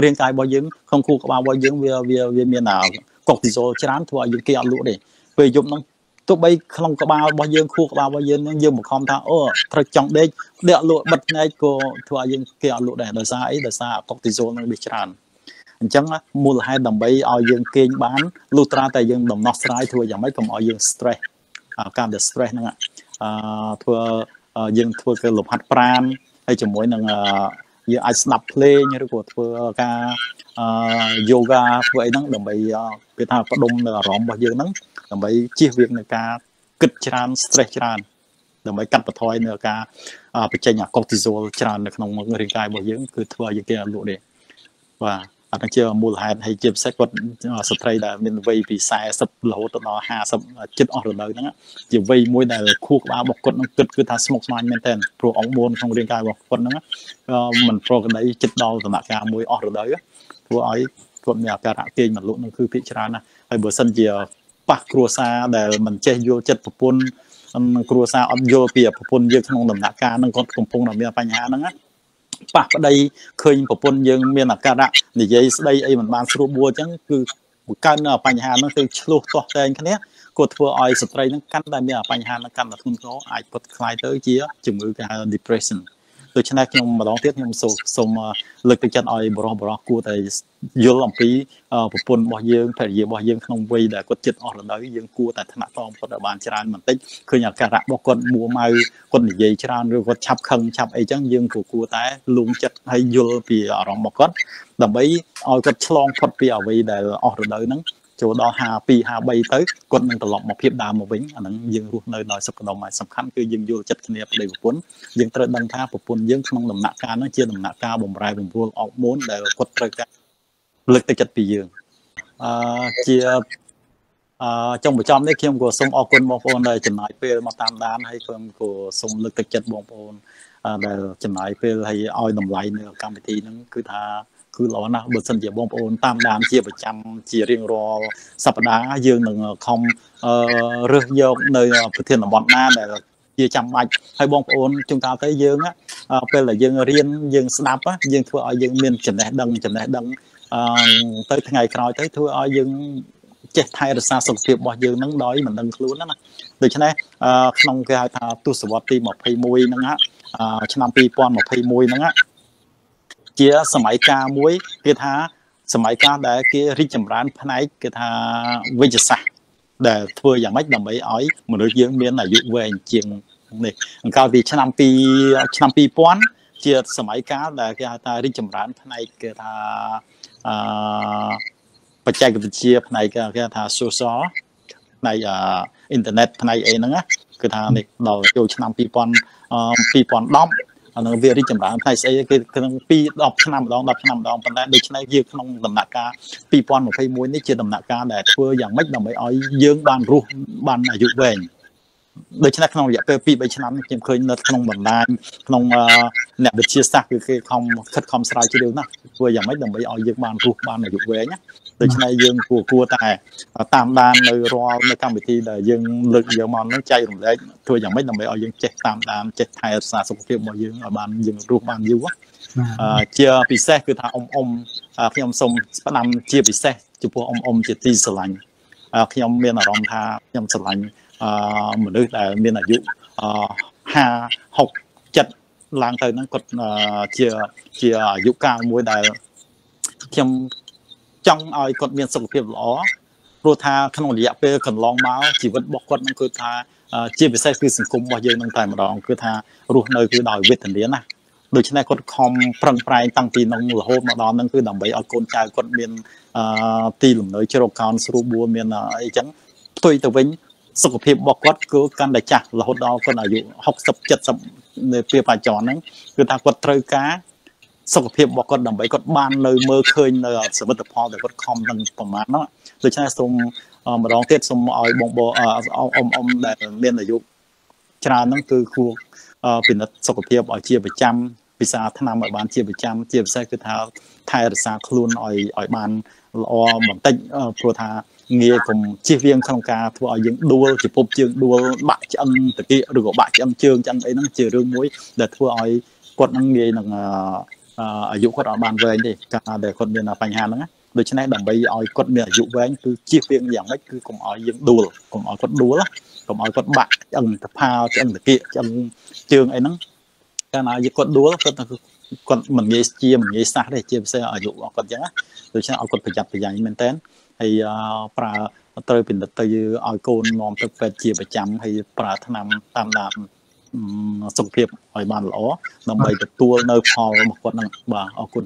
រាងកាយរបស់យើងក្នុងខួរក្បាលរបស់យើងវាវាមានអា cortisol ច្រើនធ្វើឲ្យយើងគេអត់លក់ទេពេលយប់ហ្នឹង ទោះបីក្នុងក្បាលរបស់យើងខួរក្បាលរបស់យើងយើងបង្ខំថាអូត្រូវចង់ដេកដេកលក់បិទភ្នែកក៏ធ្វើឲ្យយើងគេអត់លក់ដែរដោយសារអីដោយសារកុកទីសូលនឹងវាច្រើនអញ្ចឹងមូលហេតុដើម្បីឲ្យយើងគេងបានលុះត្រាតែយើងដំណោះស្រាយធ្វើយ៉ាងម៉េចកុំឲ្យយើង stress ការដែល stress ហ្នឹងអឺធ្វើយើងធ្វើគេលំហាត់ប្រាណហើយជាមួយនឹងយើងអាចស្ដាប់ភ្លេងឬក៏ធ្វើការអឺ yoga ធ្វើអីហ្នឹងដើម្បីគេថាបដុំនៅអារម្មណ៍របស់យើងហ្នឹង ដើម្បីជៀសវាងនឹងការគិតច្រើន stress ច្រើនដើម្បីកាត់បន្ថយនៅការបញ្ចេញអា cortisol ច្រើននៅក្នុងរាងកាយរបស់យើងគឺធ្វើឲ្យយើងគេអត់លក់ទេបាទអានេះជាមូលហេតុហើយជាពិសេសគាត់ស្ត្រីដែលមានវ័យពី40រហូតដល់50ចិត្តអស់រដូវហ្នឹងជាវ័យមួយដែលខួរក្បាលរបស់គាត់នឹងគិតគឺថាស្មុគស្មាញមែនទែនព្រោះអង្គ4ក្នុងរាងកាយរបស់គាត់ហ្នឹងមិនប្រកដីចិត្តដល់ដំណាក់កាលមួយអស់រដូវធ្វើឲ្យគាត់មានអាការៈទាញមកលក់នឹងគឺភាគច្រើនណាស់ហើយបើសិនជា ប៉ះគ្រួសារដែលមិនចេះយល់ចិត្តប្រពន្ធគ្រួសារអត់យល់ពីប្រពន្ធយើងក្នុងដំណាក់កាលហ្នឹងគាត់កំពុងតែមានបញ្ហាហ្នឹងណាប៉ះប្តីឃើញប្រពន្ធយើងមានអាការៈនិយាយស្ដីអីមិនបានស្រួលបួលអញ្ចឹងគឺបង្កើននៅបញ្ហាហ្នឹងទៅឆ្លោះទាស់តែងគ្នាគាត់ធ្វើឲ្យស្ត្រីហ្នឹងកាន់តែមានបញ្ហាហ្នឹងកាន់តែធ្ងន់ធ្ងរអាចពុតខ្លាយទៅជាជំងឺគេហៅ depression ដូច្នេះខ្ញុំម្ដងទៀតខ្ញុំសូមសូមលើកទឹកចិត្តឲ្យបរិះបរិះគួរតែយល់អំពីប្រពន្ធរបស់យើងភរិយារបស់យើងក្នុងវ័យដែលគាត់ចិត្តអស់រដូវយើងគួរតែថ្នាក់តងគាត់ឲ្យបានច្រើនបន្តិចឃើញអាការៈរបស់គាត់មួម៉ៅគាត់និយាយច្រើនឬគាត់ឆាប់ខឹងឆាប់អីចឹងយើងក៏គួរតែលួងចិត្តហើយយល់ពីអារម្មណ៍របស់គាត់ដើម្បីឲ្យគាត់ឆ្លងផុតពីអ្វីដែលអស់រដូវហ្នឹង ចូលដល់52 53ទៅគាត់នឹងត្រឡប់មកភាពដើមមកវិញអាហ្នឹងយើងរស់នៅដោយសុខដុមហើយសំខាន់គឺយើងយល់ចិត្តគ្នាប្តីប្រពន្ធយើងត្រូវដឹងថាប្រពន្ធយើងក្នុងដំណាក់កាលហ្នឹងជាដំណាក់កាលបំរែបំរួលអុកមូនដែលគាត់ត្រូវការលើកទឹកចិត្តពីយើងអឺជាអឺចុងបញ្ចប់នេះខ្ញុំក៏សូមអរគុណបងប្អូនដែលចំណាយពេលមកតាមដានហើយខ្ញុំក៏សូមលើកទឹកចិត្តបងប្អូនដែលចំណាយពេលហើយឲ្យតម្លៃនៅកម្មវិធីហ្នឹងគឺថា គឺល្អណាស់បើសិនជាបងប្អូនតាមដានជាប្រចាំជារៀងរាល់សប្តាហ៍យើងនឹងខំរើសយកនៅប្រធានបទណាដែលជាចាំបាច់ហើយបងប្អូនជួនកាលទៅយើងពេលដែលយើងរៀនយើងស្ដាប់យើងធ្វើឲ្យយើងមានចំណេះដឹងចំណេះដឹងទៅថ្ងៃក្រោយទៅធ្វើឲ្យយើងចេះថែរក្សាសុខភាពរបស់យើងនឹងដោយមិនដឹងខ្លួនណាដូច្នេះក្នុងគេហៅថាទស្សវត្សទី21ហ្នឹងឆ្នាំ2021ហ្នឹង ជាសម័យកាលមួយគេថាសម័យកាលដែលគេរីកចម្រើនផ្នែកគេថាវិទ្យាសាស្ត្រដែលធ្វើយ៉ាងម៉េចដើម្បីឲ្យមនុស្សយើងមានអាយុវែងជាងនេះអង្កលពីឆ្នាំ2ឆ្នាំ2000ជាសម័យកាលដែលគេហៅថារីកចម្រើនផ្នែកគេថាអឺបច្ចេកវិទ្យាផ្នែកគេថា social ផ្នែកអ៊ីនធឺណិតផ្នែកអីហ្នឹងគឺថានេះដល់ចូលឆ្នាំ2000 2010 អានឹងវារីកចម្រើនផ្នែកស្អីគឺក្នុង2 10ឆ្នាំម្ដង10ឆ្នាំម្ដងប៉ុន្តែដូច្នេះយើងក្នុងដំណាក់កាល2021នេះជាដំណាក់កាលដែលធ្វើយ៉ាងម៉េចដើម្បីឲ្យយើងបានរស់បានអាយុវែងដូច្នេះក្នុងរយៈពេល2 3ឆ្នាំខ្ញុំឃើញនៅក្នុងបណ្ដាញក្នុងអ្នកវិទ្យាសាស្ត្រគឺគេខំខិតខំស្រាវជ្រាវណាស់ធ្វើយ៉ាងម៉េចដើម្បីឲ្យយើងបានរស់បានអាយុវែងណា ដូច្នេះយើងគួរគួរតែតាមដាននៅរាល់នៅកម្មវិធីដែលយើងលើកយកមកនឹងចែករំលែកធ្វើយ៉ាងម៉េចដើម្បីឲ្យយើងចេះតាមដានចេះថែរក្សាសុខភាពរបស់យើងឲ្យបានយើងរស់បានយូរជាពិសេសគឺថាអ៊ំអ៊ំខ្ញុំសូមស្ដាំជាពិសេសចំពោះអ៊ំអ៊ំជាទីស្រឡាញ់ខ្ញុំមានអារម្មណ៍ថាខ្ញុំស្រឡាញ់មនុស្សដែលមានអាយុ50 60 70ឡើងទៅហ្នឹងគាត់ជាជាអាយុកាលមួយដែលខ្ញុំ ចង់ឲ្យគាត់មានសុខភាពល្អព្រោះថាក្នុងរយៈពេលកន្លងមកជីវិតរបស់គាត់នឹងគឺថាជាពិសេសគឺសង្គមរបស់យើងនឹងតែម្ដងគឺថារស់នៅគឺដោយវេទនាណាដូច្នេះគាត់ខំប្រឹងប្រែងតាំងពីនំរហូតមកដល់នឹងគឺដើម្បីឲ្យកូនចៅគាត់មានទីលំនៅជ្រកកោនស្រួលបួរមានអីចឹងផ្ទុយទៅវិញសុខភាពរបស់គាត់គឺកាន់តែចាស់រហូតដល់គាត់អាយុ60 70នៅពេលបច្ចុប្បន្នហ្នឹងគឺថាគាត់ត្រូវការ សុខភាពរបស់គាត់ដើម្បីគាត់បាននៅមើលឃើញនៅសមិទ្ធផលដែលគាត់ខំនឹងប្រមាណហ្នឹងដូច្នេះសូមម្ដងទៀតសូមឲ្យបងបងអ៊ំអ៊ំដែលមានអាយុច្រើនហ្នឹងគឺគួរពិនិត្យសុខភាពឲ្យជាប្រចាំពិសាថ្នាំឲ្យបានជាប្រចាំជាពិសេសគឺថាថែរក្សាខ្លួនឲ្យឲ្យបានល្អបន្តិចព្រោះថាងាយកុំជិះវៀងក្នុងការធ្វើឲ្យយើងដួលជាពប់ជើងដួលបាក់ឆ្អឹងតាគៀកឬក៏បាក់ឆ្អឹងជើងឆ្អឹងអីហ្នឹងជារឿងមួយដែលធ្វើឲ្យគាត់នឹងងាយនឹង អាយុគាត់អត់បានវែងទេកាលដែលគាត់មានបញ្ហាហ្នឹងណាដូច្នេះដើម្បីឲ្យគាត់មានអាយុវែងគឺជៀសវាងយ៉ាងម៉េចគឺកុំឲ្យយើងដួលកុំឲ្យគាត់ដួលកុំឲ្យគាត់បាក់ឆ្អឹងតផាឆ្អឹងតាគៀកឆ្អឹងជើងអីហ្នឹងកាលណាយើងគាត់ដួលគាត់គាត់មិនងាយជាមិនងាយសះទេជាពិសេសអាយុរបស់គាត់អញ្ចឹងណាដូច្នេះឲ្យគាត់ប្រយ័ត្នប្រយែងមែនតើហើយប្រើត្រូវពិនិត្យទៅឲ្យកូននាំទឹកពេទ្យជាប្រចាំហើយប្រើថ្នាំតាមដាន សុខភាពឲ្យបានល្អដើម្បីទទួលនៅផលរបស់គាត់នឹងបាទអរគុណ